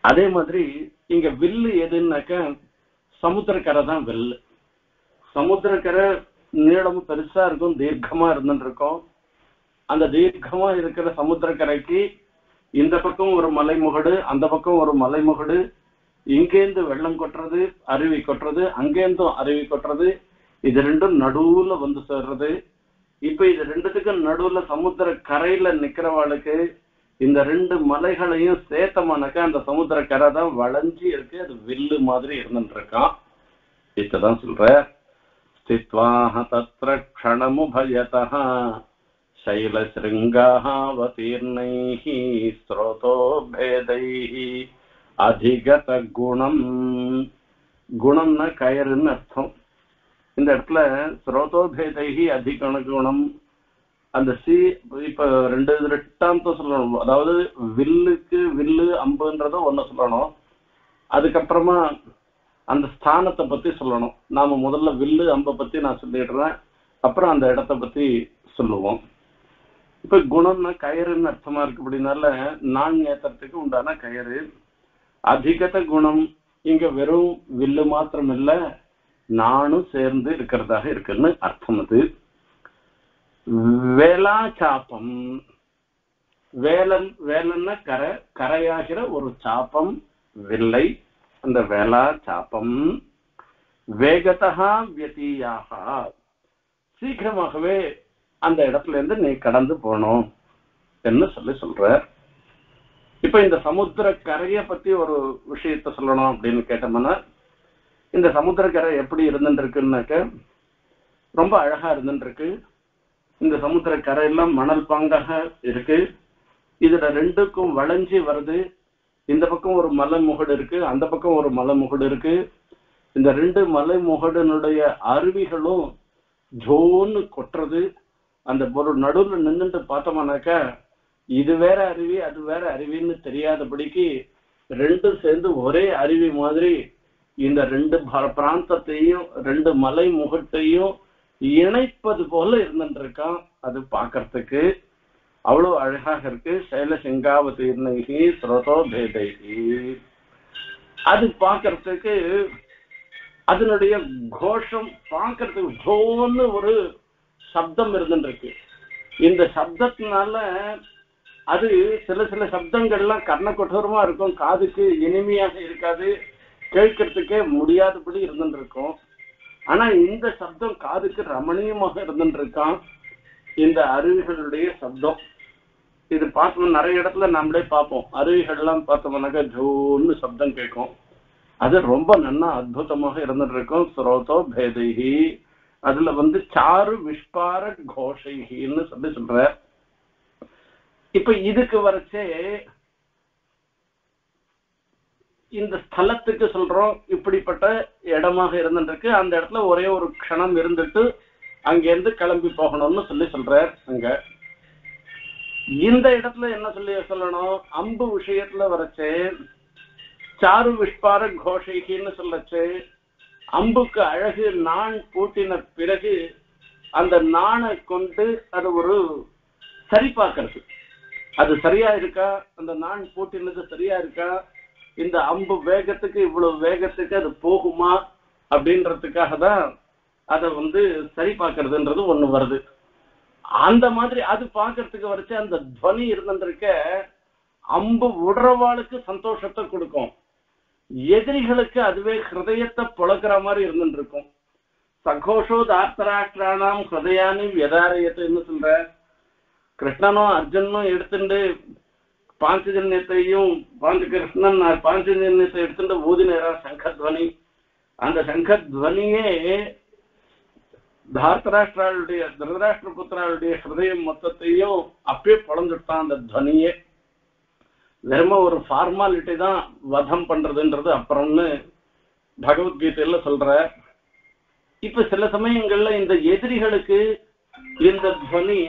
அதே மாதிரி இங்க வில்லு எதுன்னாக்க சமுத்திரக்கரை தான் வில்லு. சமுத்திரக்கரை நீளம் பெருசா இருக்கும் தீர்க்கமா இருந்துட்டு இருக்கும். அந்த தீர்க்கமா இருக்கிற சமுத்திரக்கரைக்கு இந்த பக்கம் ஒரு மலைமுகடு அந்த பக்கம் ஒரு மலைமுகடு. இங்கேருந்து வெள்ளம் கொட்டுறது அருவி கொட்டுறது அங்கேருந்தும் அருவி கொட்டுறது. இது ரெண்டும் நடுவுல வந்து சேர்றது. இப்ப இது ரெண்டுத்துக்கும் நடுவுல சமுத்திர கரையில நிக்கிறவாளுக்கு இந்த ரெண்டு மலைகளையும் சேர்த்தமானாக்கா அந்த சமுத்திர கரை தான் வளைஞ்சி இருக்கு. அது வில்லு மாதிரி இருந்துட்டு இருக்கான். இதான் சொல்ற. ஸ்தித்வாஹ தத்ர க்ஷணமுபயதः शैलशृङ्गावतीर्णैः स्रोतोभेदैः அதிகதகுணம் குணம்னா கயறுன்னு அர்த்தம் இந்த இடத்துல ஸ்ரோதோபேதைகி அதிகண குணம் அந்த சி இப்ப ரெண்டு ரெட்டாந்தம் சொல்லணும் அதாவது வில்லுக்கு வில்லு அம்புன்றத ஒண்ணு சொல்லணும் அதுக்கப்புறமா அந்த ஸ்தானத்தை பத்தி சொல்லணும். நாம முதல்ல வில்லு அம்பை பத்தி நான் சொல்லிடுறேன். அப்புறம் அந்த இடத்த பத்தி சொல்லுவோம். இப்ப குணம்னா கயிறுன்னு அர்த்தமா இருக்கு அப்படின்னால நான் ஏத்துறதுக்கு உண்டான கயிறு. அதிகத குணம் இங்க வெறும் வில்லு மாத்திரம் இல்ல நானும் சேர்ந்து இருக்கிறதாக இருக்குன்னு அர்த்தம் அது. வேளா சாப்பம் வேலன் வேலன்னா கரை கரையாகிற ஒரு சாப்பம் வில்லை. அந்த வேளா சாப்பம். வேகத்தகா வியதியாக. சீக்கிரமாகவே அந்த இடத்துல இருந்து நீ கடந்து போகணும் என்று சொல்லி சொல்ற இப்ப இந்த சமுத்திர கரையை பத்தி ஒரு விஷயத்த சொல்லணும் அப்படின்னு கேட்டோம்னா இந்த சமுத்திரக்கரை எப்படி இருந்துட்டு இருக்குன்னாக்க ரொம்ப அழகா இருந்துட்டு இருக்கு இந்த சமுத்திர கரையெல்லாம் மணல் பாங்காக இருக்கு. இதுல ரெண்டுக்கும் வளைஞ்சி வருது. இந்த பக்கம் ஒரு மலை முகடு இருக்கு அந்த பக்கம் ஒரு மலை முகடு இருக்கு. இந்த ரெண்டு மலை முகடனுடைய அருவிகளும் ஜோன்னு கொட்டுறது. அந்த ஒரு நடுவில் நின்றுட்டு பார்த்தோம்னாக்கா இது வேற அருவி அது வேற அருவின்னு தெரியாதபடிக்கு ரெண்டும் சேர்ந்து ஒரே அருவி மாதிரி இந்த ரெண்டு பிராந்தத்தையும் ரெண்டு மலை முகட்டையும் இணைப்பது போல இருந்துட்டு இருக்கான். அது பார்க்கறதுக்கு அவ்வளவு அழகாக இருக்கு. சைல சிங்காவதீர்ணகி ஸ்ரோதோ பேதைகி அது பார்க்கறதுக்கு அதனுடைய கோஷம் பார்க்கறதுக்கு ஜோன்னு ஒரு சப்தம் இருந்துருக்கு இருக்கு இந்த சப்தத்தினால அது சில சில சப்தங்கள்லாம் கர்ண கொட்டோரமா இருக்கும். காதுக்கு இனிமையாக இருக்காது. கேட்கறதுக்கே முடியாதபடி இருந்துருக்கும் இருக்கும் ஆனா இந்த சப்தம் காதுக்கு ரமணீயமாக இருந்துருக்கான் இருக்கான் இந்த அருவிகளுடைய சப்தம். இது பார்த்தோம் நிறைய இடத்துல நம்மளே பார்ப்போம். அருவிகள்லாம் பார்த்தோம்னாக்கா ஜோன்னு சப்தம் கேட்கும். அது ரொம்ப நன்னா அற்புதமாக இருந்துட்டு இருக்கும் ஸ்ரோதோ பேதைகி அதுல வந்து சாரு விஷ்பார கோஷைகின்னு சொல்லி சொல்ற இப்ப இதுக்கு வரைச்சே இந்த ஸ்தலத்துக்கு சொல்றோம். இப்படிப்பட்ட இடமாக இருந்துட்டு இருக்கு அந்த இடத்துல ஒரே ஒரு க்ஷணம் இருந்துட்டு அங்கிருந்து கிளம்பி போகணும்னு சொல்லி சொல்றார் அங்க. இந்த இடத்துல என்ன சொல்லி சொல்லணும்? அம்பு விஷயத்துல வரைச்சே சாரு விஷ்பார கோஷைகின்னு சொல்லச்சு. அம்புக்கு அழகு நான் பூட்டின பிறகு அந்த நாணை கொண்டு அது ஒரு சரி பார்க்கறது. அது சரியா இருக்கா? அந்த நான் பூட்டினது சரியா இருக்கா? இந்த அம்பு வேகத்துக்கு இவ்வளவு வேகத்துக்கு அது போகுமா? அப்படின்றதுக்காக தான் அதை வந்து சரி பார்க்கறதுன்றது ஒண்ணு வருது. அந்த மாதிரி அது பார்க்கறதுக்கு வரைச்சு அந்த துவனி இருந்திருக்க அம்பு உடுறவாளுக்கு சந்தோஷத்தை கொடுக்கும். எதிரிகளுக்கு அதுவே ஹிருதயத்தை புழக்கிற மாதிரி இருந்துருக்கும். இருக்கும் சகோஷோ தார்த்தராஷ்டிரானாம் ஹிருதயானி வியதாரயத்தைன்னு சொல்ற. கிருஷ்ணனும் அர்ஜுனும் எடுத்துட்டு பாஞ்சஜன்யத்தையும் பாஞ்ச கிருஷ்ணன் பாஞ்சஜன்யத்தை எடுத்துட்டு ஊதினரா சங்கத்வனி. அந்த சங்கத்வனியே தார்த்தராஷ்டிராளுடைய திருதராஷ்டிர புத்திராளுடைய ஹிருதயம் மொத்தத்தையும் அப்பயே பொழந்துட்டான் அந்த துவனியே வெறும ஒரு ஃபார்மாலிட்டி தான் வதம் பண்றதுன்றது அப்புறம்னு பகவத்கீதையில சொல்ற. இப்ப சில சமயங்கள்ல இந்த எதிரிகளுக்கு இந்த துவனி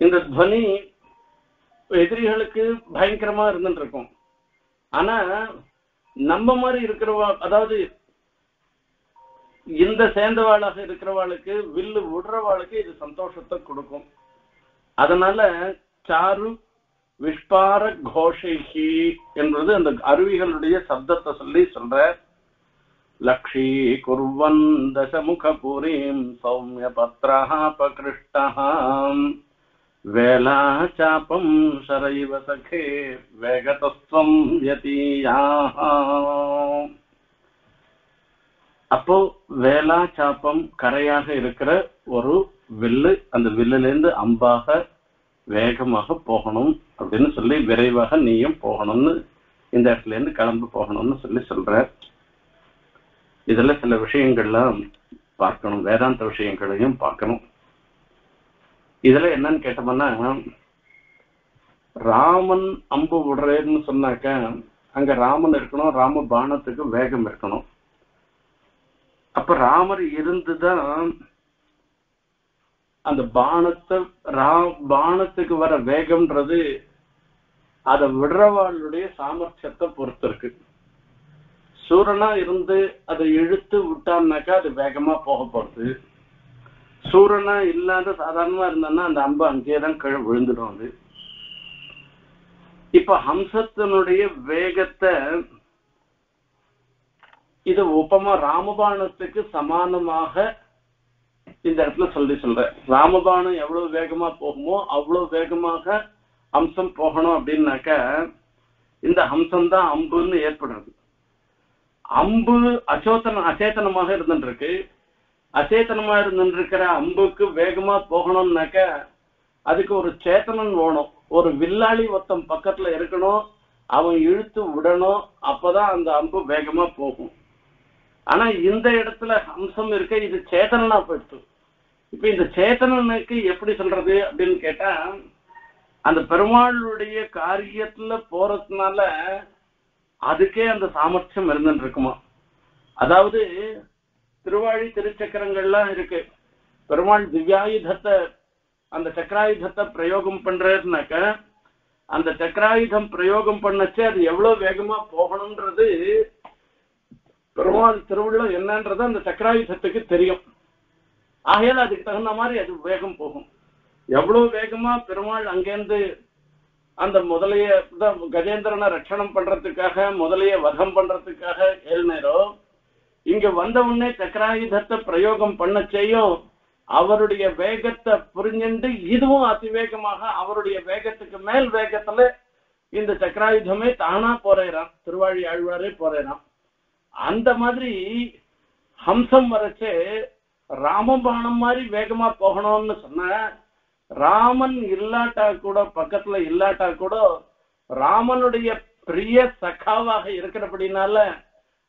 இந்த துவனி எதிரிகளுக்கு பயங்கரமா இருந்துட்டு இருக்கும் ஆனா நம்ம மாதிரி இருக்கிறவா அதாவது இந்த சேர்ந்தவாளாக இருக்கிறவாளுக்கு வில்லு விடுறவாளுக்கு இது சந்தோஷத்தை கொடுக்கும். அதனால சாரு விஷ்பார கோஷைஹி என்பது அந்த அருவிகளுடைய சப்தத்தை சொல்லி சொல்ற லக்ஷீ குர்வன் தசமுகபுரீம் சௌமிய பத்ரஹா பகிருஷ்டஹாம் சாபம் शरैव सखे வேகதஸ்வம் யதீயாஹாம் அப்போ வேலா சாப்பம் கரையாக இருக்கிற ஒரு வில்லு அந்த வில்லுல இருந்து அம்பாக வேகமாக போகணும் அப்படின்னு சொல்லி விரைவாக நீயும் போகணும்னு இந்த இடத்துல இருந்து கிளம்பு போகணும்னு சொல்லி சொல்ற இதுல சில விஷயங்கள்லாம் பார்க்கணும் வேதாந்த விஷயங்களையும் பார்க்கணும். இதுல என்னன்னு கேட்டோம்னா ராமன் அம்பு விடுறேன்னு சொன்னாக்க அங்க ராமன் இருக்கணும் ராம பானத்துக்கு வேகம் இருக்கணும். அப்ப ராமர் இருந்துதான் அந்த பானத்தை ரா பானத்துக்கு வர வேகம்ன்றது அதை விடுறவாளுடைய சாமர்த்தியத்தை பொறுத்து இருக்கு சூரனா இருந்து அதை இழுத்து விட்டான்னாக்கா அது வேகமா போக போறது. சூரனா இல்லாத சாதாரணமா இருந்தான்னா அந்த அம்பு அங்கேயே தான் கீழே விழுந்துடும் அது. இப்ப ஹம்சத்தினுடைய வேகத்தை இது உபமா ராமபாணத்துக்கு சமானமாக இந்த இடத்துல சொல்லி சொல்றேன். ராமபாணம் எவ்வளவு வேகமா போகுமோ அவ்வளவு வேகமாக அம்சம் போகணும் அப்படின்னாக்க இந்த ஹம்சம் தான் அம்புன்னு ஏற்படுறது அம்பு அச்சோத்தன அச்சேத்தனமாக இருந்துட்டு இருக்கு. அச்சேத்தனமா இருந்துருக்கிற அம்புக்கு வேகமா போகணும்னாக்க அதுக்கு ஒரு சேத்தனம் வேணும். ஒரு வில்லாளி ஒருத்தன் பக்கத்துல இருக்கணும். அவன் இழுத்து விடணும். அப்பதான் அந்த அம்பு வேகமா போகும். ஆனா இந்த இடத்துல அம்சம் இருக்க. இது சேத்தனா போயிடுச்சு இப்ப இந்த சேத்தனனுக்கு எப்படி சொல்றது அப்படின்னு கேட்டா அந்த பெருமாளுடைய காரியத்துல போறதுனால அதுக்கே அந்த சாமர்த்தியம் இருந்துட்டு இருக்குமா அதாவது திருவாழி திருச்சக்கரங்கள்லாம் இருக்கு. பெருமாள் திவ்யாயுதத்தை அந்த சக்கராயுதத்தை பிரயோகம் பண்றதுனாக்க அந்த சக்கராயுதம் பிரயோகம் பண்ணச்சு அது எவ்வளவு வேகமா போகணும்ன்றது பெருமாள் திருவிழா என்னன்றது அந்த சக்கராயுதத்துக்கு தெரியும். ஆகையால் அதுக்கு தகுந்த மாதிரி அது வேகம் போகும். எவ்வளவு வேகமா பெருமாள் அங்கேருந்து அந்த முதலைய கஜேந்திரனை ரட்சணம் பண்றதுக்காக முதலைய வதம் பண்றதுக்காக ஏழ்நேரோ இங்க வந்த உடனே சக்கராயுதத்தை பிரயோகம் பண்ண செய்யும் அவருடைய வேகத்தை புரிஞ்சுண்டு இதுவும் அதிவேகமாக அவருடைய வேகத்துக்கு மேல் வேகத்துல இந்த சக்கராயுதமே தானா போறேறான் திருவாழி ஆழ்வாரே போறேறான். அந்த மாதிரி ஹம்சம் வரைச்சு ராமபாணம் மாதிரி வேகமா போகணும்னு சொன்ன ராமன் இல்லாட்டா கூட பக்கத்துல இல்லாட்டா கூட ராமனுடைய பிரிய சகாவாக இருக்கிறபடினால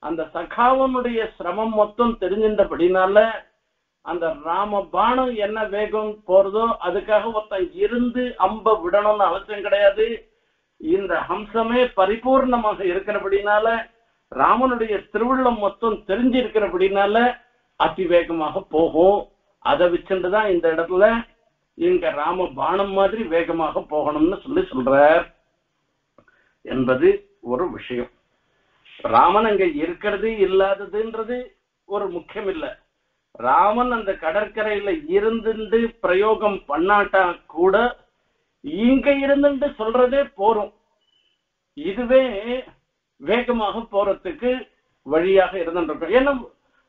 அந்த சகாவனுடைய சிரமம் மொத்தம் தெரிஞ்சின்றபடினால அந்த ராம பானம் என்ன வேகம் போறதோ அதுக்காக ஒருத்தன் இருந்து அம்ப விடணும்னு அவசியம் கிடையாது. இந்த ஹம்சமே பரிபூர்ணமாக இருக்கிறபடினால ராமனுடைய திருவிழம் மொத்தம் தெரிஞ்சிருக்கிறபடினால அதிவேகமாக போகும். அதை வச்சுட்டுதான் இந்த இடத்துல இங்க ராம பானம் மாதிரி வேகமாக போகணும்னு சொல்லி சொல்றார். என்பது ஒரு விஷயம். ராமன் அங்க இருக்கிறது இல்லாததுன்றது ஒரு முக்கியம் இல்ல ராமன் அந்த கடற்கரையில இருந்துட்டு பிரயோகம் பண்ணாட்டா கூட இங்க இருந்துட்டு சொல்றதே போரும். இதுவே வேகமாக போறதுக்கு வழியாக இருந்துருக்கும் ஏன்னா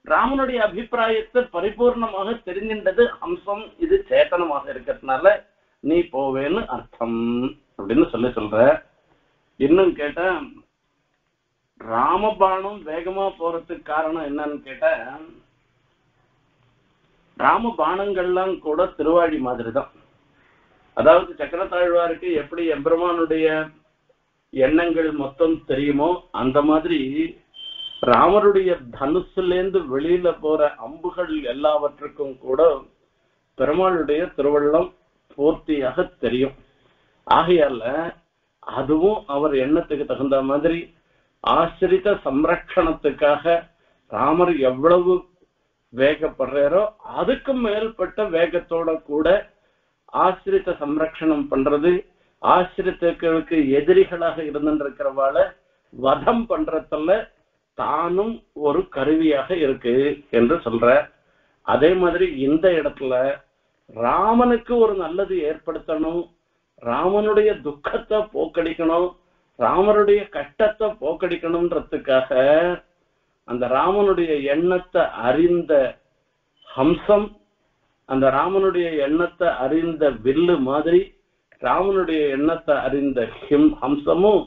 ராமனுடைய அபிப்பிராயத்தை பரிபூர்ணமாக தெரிஞ்சின்றது அம்சம் இது சேத்தனமாக இருக்கிறதுனால நீ போவேன்னு அர்த்தம் அப்படின்னு சொல்லி சொல்ற. இன்னும் கேட்டா ராமபாணம் வேகமா போறதுக்கு காரணம் என்னன்னு கேட்டா ராமபாணங்கள்லாம் கூட திருவாழி மாதிரி தான் அதாவது சக்கரத்தாழ்வாருக்கு எப்படி எம்பெருமானுடைய எண்ணங்கள் மொத்தம் தெரியுமோ அந்த மாதிரி ராமருடைய தனுசுலேருந்து வெளியில போற அம்புகள் எல்லாவற்றுக்கும் கூட பெருமாளுடைய திருவள்ளம் பூர்த்தியாக தெரியும். ஆகையால அதுவும் அவர் எண்ணத்துக்கு தகுந்த மாதிரி ஆசிரித சம்ரக்ஷணத்துக்காக ராமர் எவ்வளவு வேகப்படுறாரோ அதுக்கு மேற்பட்ட வேகத்தோட கூட ஆசிரித்த சம்ரக்ஷணம் பண்றது ஆசிரித்தர்களுக்கு எதிரிகளாக இருந்துருக்கிறவாள வதம் பண்றதுல தானும் ஒரு கருவியாக இருக்கு என்று சொல்ற அதே மாதிரி இந்த இடத்துல ராமனுக்கு ஒரு நல்லது ஏற்படுத்தணும் ராமனுடைய துக்கத்தை போக்கடிக்கணும் ராமனுடைய கஷ்டத்தை போக்கடிக்கணும்ன்றதுக்காக அந்த ராமனுடைய எண்ணத்தை அறிந்த ஹம்சம் அந்த ராமனுடைய எண்ணத்தை அறிந்த வில்லு மாதிரி ராமனுடைய எண்ணத்தை அறிந்த ஹிம் ஹம்சமும்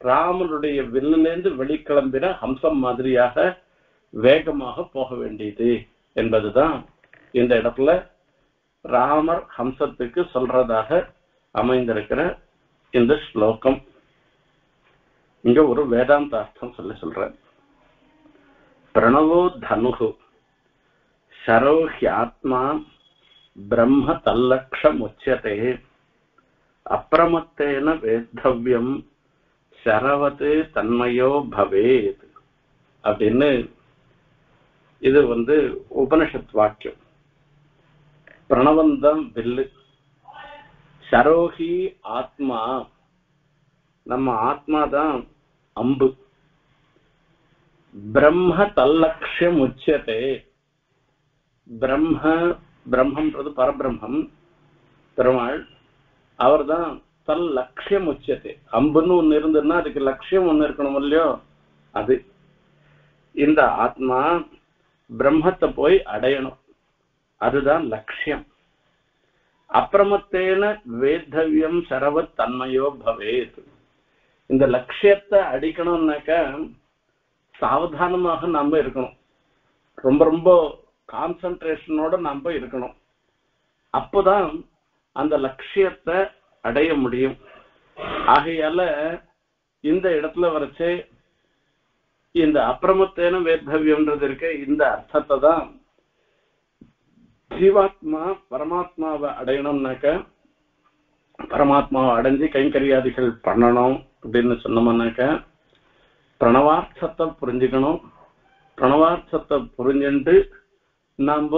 ராமனுடைய வில்லிலேருந்து வெளிக்கிளம்பின ஹம்சம் மாதிரியாக வேகமாக போக வேண்டியது என்பதுதான் இந்த இடத்துல ராமர் ஹம்சத்துக்கு சொல்றதாக அமைந்திருக்கிற இந்த ஸ்லோகம். இங்க ஒரு வேதாந்த அர்த்தம் சொல்ல சொல்றேன் பிரணவோ தனுகு சரோஹி ஆத்மா பிரம்ம தல்லக்ஷம் உச்சதே அப்பிரமத்தேன வேத்தவியம் சரவத்து தன்மையோ பவேத் அப்படின்னு இது வந்து உபனிஷத் வாக்கியம் பிரணவந்தம் வில்லு சரோஹி ஆத்மா நம்ம ஆத்மா தான் அம்பு பிரம்ம தல்லக்ஷம் உச்சதே பிரம்ம பிரம்மன்றது பரபிரம்மம். பெருமாள் அவர்தான் தல் லட்சியம் உச்சத்தை அம்புன்னு ஒண்ணு இருந்ததுன்னா அதுக்கு லட்சியம் ஒண்ணு இருக்கணும் இல்லையோ? அது. இந்த ஆத்மா பிரம்மத்தை போய் அடையணும். அதுதான் லட்சியம். அப்பிரமத்தேன வேத்தவியம் சரவத் தன்மையோ பவேத். இந்த லட்சியத்தை அடிக்கணும்னாக்க சாவதானமாக நாம இருக்கணும். ரொம்ப ரொம்ப கான்சன்ட்ரேஷனோட நம்ம இருக்கணும். அப்போதான் அந்த லட்சியத்தை அடைய முடியும். ஆகையால இந்த இடத்துல வரைச்சு இந்த அப்பிரமத்தேன வேர்த்தவியம்ன்றது இருக்க இந்த அர்த்தத்தை தான் ஜீவாத்மா பரமாத்மாவை அடையணும்னாக்க பரமாத்மாவை அடைஞ்சு கைங்கரியாதிகள் பண்ணணும். அப்படின்னு சொன்னோம்னாக்க பிரணவார்த்தத்தை புரிஞ்சுக்கணும். பிரணவார்த்தத்தை புரிஞ்சுட்டு நாம்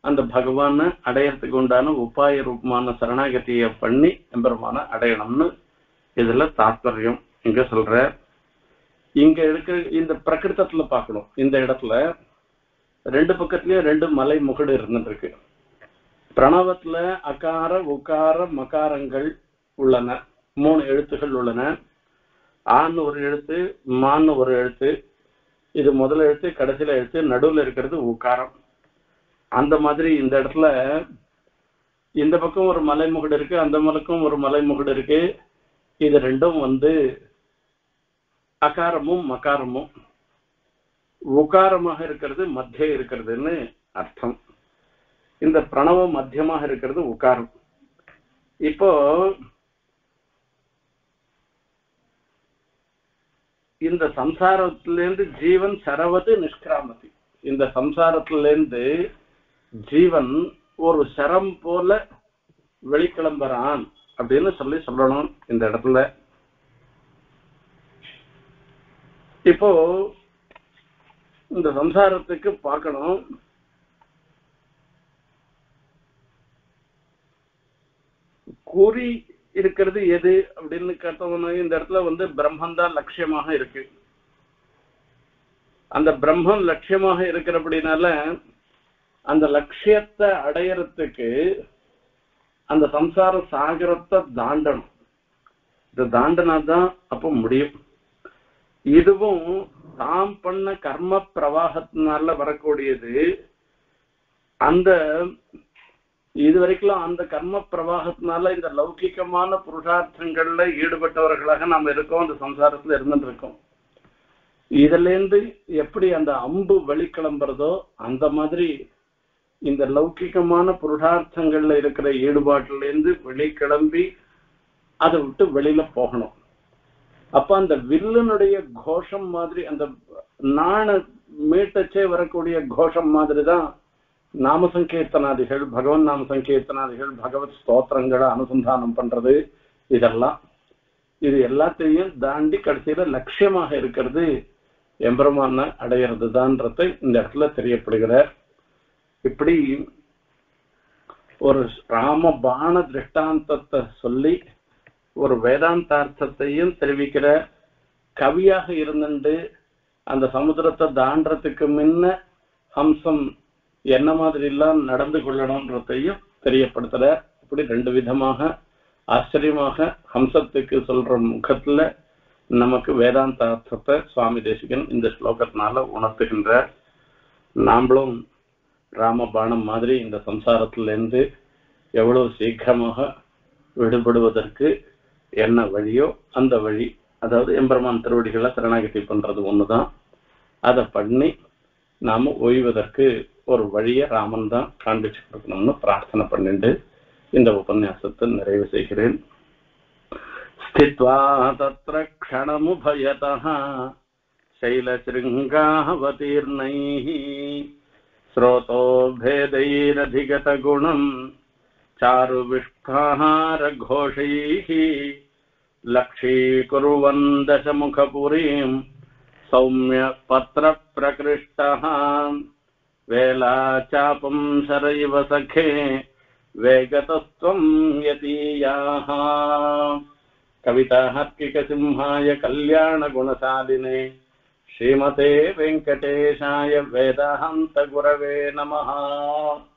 அந்த பகவானை அடையறதுக்கு உண்டான உபாய ரூபமான சரணாகதியை பண்ணி எம்பெருமான அடையணும்னு இதுல தாத்பரியம் இங்க சொல்ற இங்க இருக்க இந்த பிரகிருத்தத்துல பார்க்கணும். இந்த இடத்துல ரெண்டு பக்கத்துலயும் ரெண்டு மலை முகடு இருந்துருக்கு பிரணவத்துல அகார உகார மகாரங்கள் உள்ளன. மூணு எழுத்துகள் உள்ளன. ஆன்னு ஒரு எழுத்து மான்னு ஒரு எழுத்து. இது முதல் எழுத்து கடைசியில எழுத்து நடுவுல இருக்கிறது உக்காரம். அந்த மாதிரி இந்த இடத்துல இந்த பக்கம் ஒரு மலைமுகடு இருக்கு அந்த மலைக்கும் ஒரு மலைமுகடு இருக்கு. இது ரெண்டும் வந்து அகாரமும் மகாரமும். உகாரமாக இருக்கிறது மத்திய இருக்கிறதுன்னு அர்த்தம். இந்த பிரணவம் மத்தியமாக இருக்கிறது உகாரம் இப்போ இந்த சம்சாரத்திலேருந்து ஜீவன் சரவது நிஷ்கிராமதி. இந்த சம்சாரத்திலேருந்து ஜீவன் ஒரு சரம் போல வெளிக்கிளம்புறான் அப்படின்னு சொல்லி சொல்லணும் இந்த இடத்துல. இப்போ இந்த சம்சாரத்துக்கு பார்க்கணும். குறி இருக்கிறது எது அப்படின்னு கேட்டோம்னா இந்த இடத்துல வந்து பிரம்மன் தான் லட்சியமாக இருக்கு. அந்த பிரம்மன் லட்சியமாக இருக்கிறபடினால அந்த லட்சியத்தை அடையறதுக்கு அந்த சம்சார சாகரத்தை தாண்டணும். இது தாண்டனாதான் தான் முடியும். இதுவும் தாம் பண்ண கர்ம பிரவாகத்தினால வரக்கூடியது அந்த இது வரைக்கும் அந்த கர்ம பிரவாகத்தினால இந்த லௌகிகமான புருஷார்த்தங்கள்ல ஈடுபட்டவர்களாக நாம் இருக்கோம் அந்த சம்சாரத்துல இருந்துட்டு இருக்கோம் இதுல இருந்து எப்படி அந்த அம்பு வெளிக்கிளம்புறதோ அந்த மாதிரி இந்த லௌகிகமான புருஷார்த்தங்கள்ல இருக்கிற ஈடுபாட்டுல இருந்து வெளிக்கிளம்பி அதை விட்டு வெளியில போகணும். அப்ப அந்த வில்லுனுடைய கோஷம் மாதிரி அந்த நாண மீட்டச்சே வரக்கூடிய கோஷம் மாதிரி தான் நாம சங்கீர்த்தனாதிகள் பகவன் நாம சங்கீர்த்தனாதிகள் பகவத் ஸ்தோத்திரங்களை அனுசந்தானம் பண்றது இதெல்லாம். இது எல்லாத்தையும் தாண்டி கடைசியில லட்சியமாக இருக்கிறது எம்பெருமான அடையிறது தான்றதை இந்த இடத்துல தெரியப்படுகிறார். இப்படி ஒரு ராம பாண திருஷ்டாந்தத்தை சொல்லி ஒரு வேதாந்தார்த்தத்தையும் தெரிவிக்கிற கவியாக இருந்துட்டு அந்த சமுத்திரத்தை தாண்டறதுக்கு முன்ன ஹம்சம் என்ன மாதிரி எல்லாம் நடந்து கொள்ளணும்ன்றதையும் தெரியப்படுத்துற இப்படி ரெண்டு விதமாக ஆச்சரியமாக ஹம்சத்துக்கு சொல்ற முகத்துல நமக்கு வேதாந்த அர்த்தத்தை சுவாமி தேசிகன் இந்த ஸ்லோகத்தினால உணர்த்துகின்ற நாமளும் ராமபாணம் மாதிரி இந்த சம்சாரத்திலிருந்து எவ்வளவு சீக்கிரமாக விடுபடுவதற்கு என்ன வழியோ அந்த வழி அதாவது எம்பெருமான் திருவடிகளை சரணாகதி பண்றது ஒண்ணுதான். அதை பண்ணி நாம ஓய்வதற்கு ஒரு வழியை ராமன் தான் காண்பிச்சு கொடுக்கணும்னு பிரார்த்தனை பண்ணிட்டு இந்த உபன்யாசத்தை நிறைவு செய்கிறேன் ஸ்தித்வா தத்ர க்ஷணமுபயதः शैलशृङ्गावतीर्णैः स्रोतो भेदैरधिगतगुणम् चारुविष्ठाहारघोषैः लक्षीकुर्वन् दशमुखपुरीम् सौम्यपत्रप्रकृष्टः वेलाचापम् शरैव सखे वेगतस्त्वम् यतीयाः। कविताहर्किकसिंहाय कल्याणगुणसादिने श्रीमते वेङ्कटेशाय वेदान्तगुरवे नमः।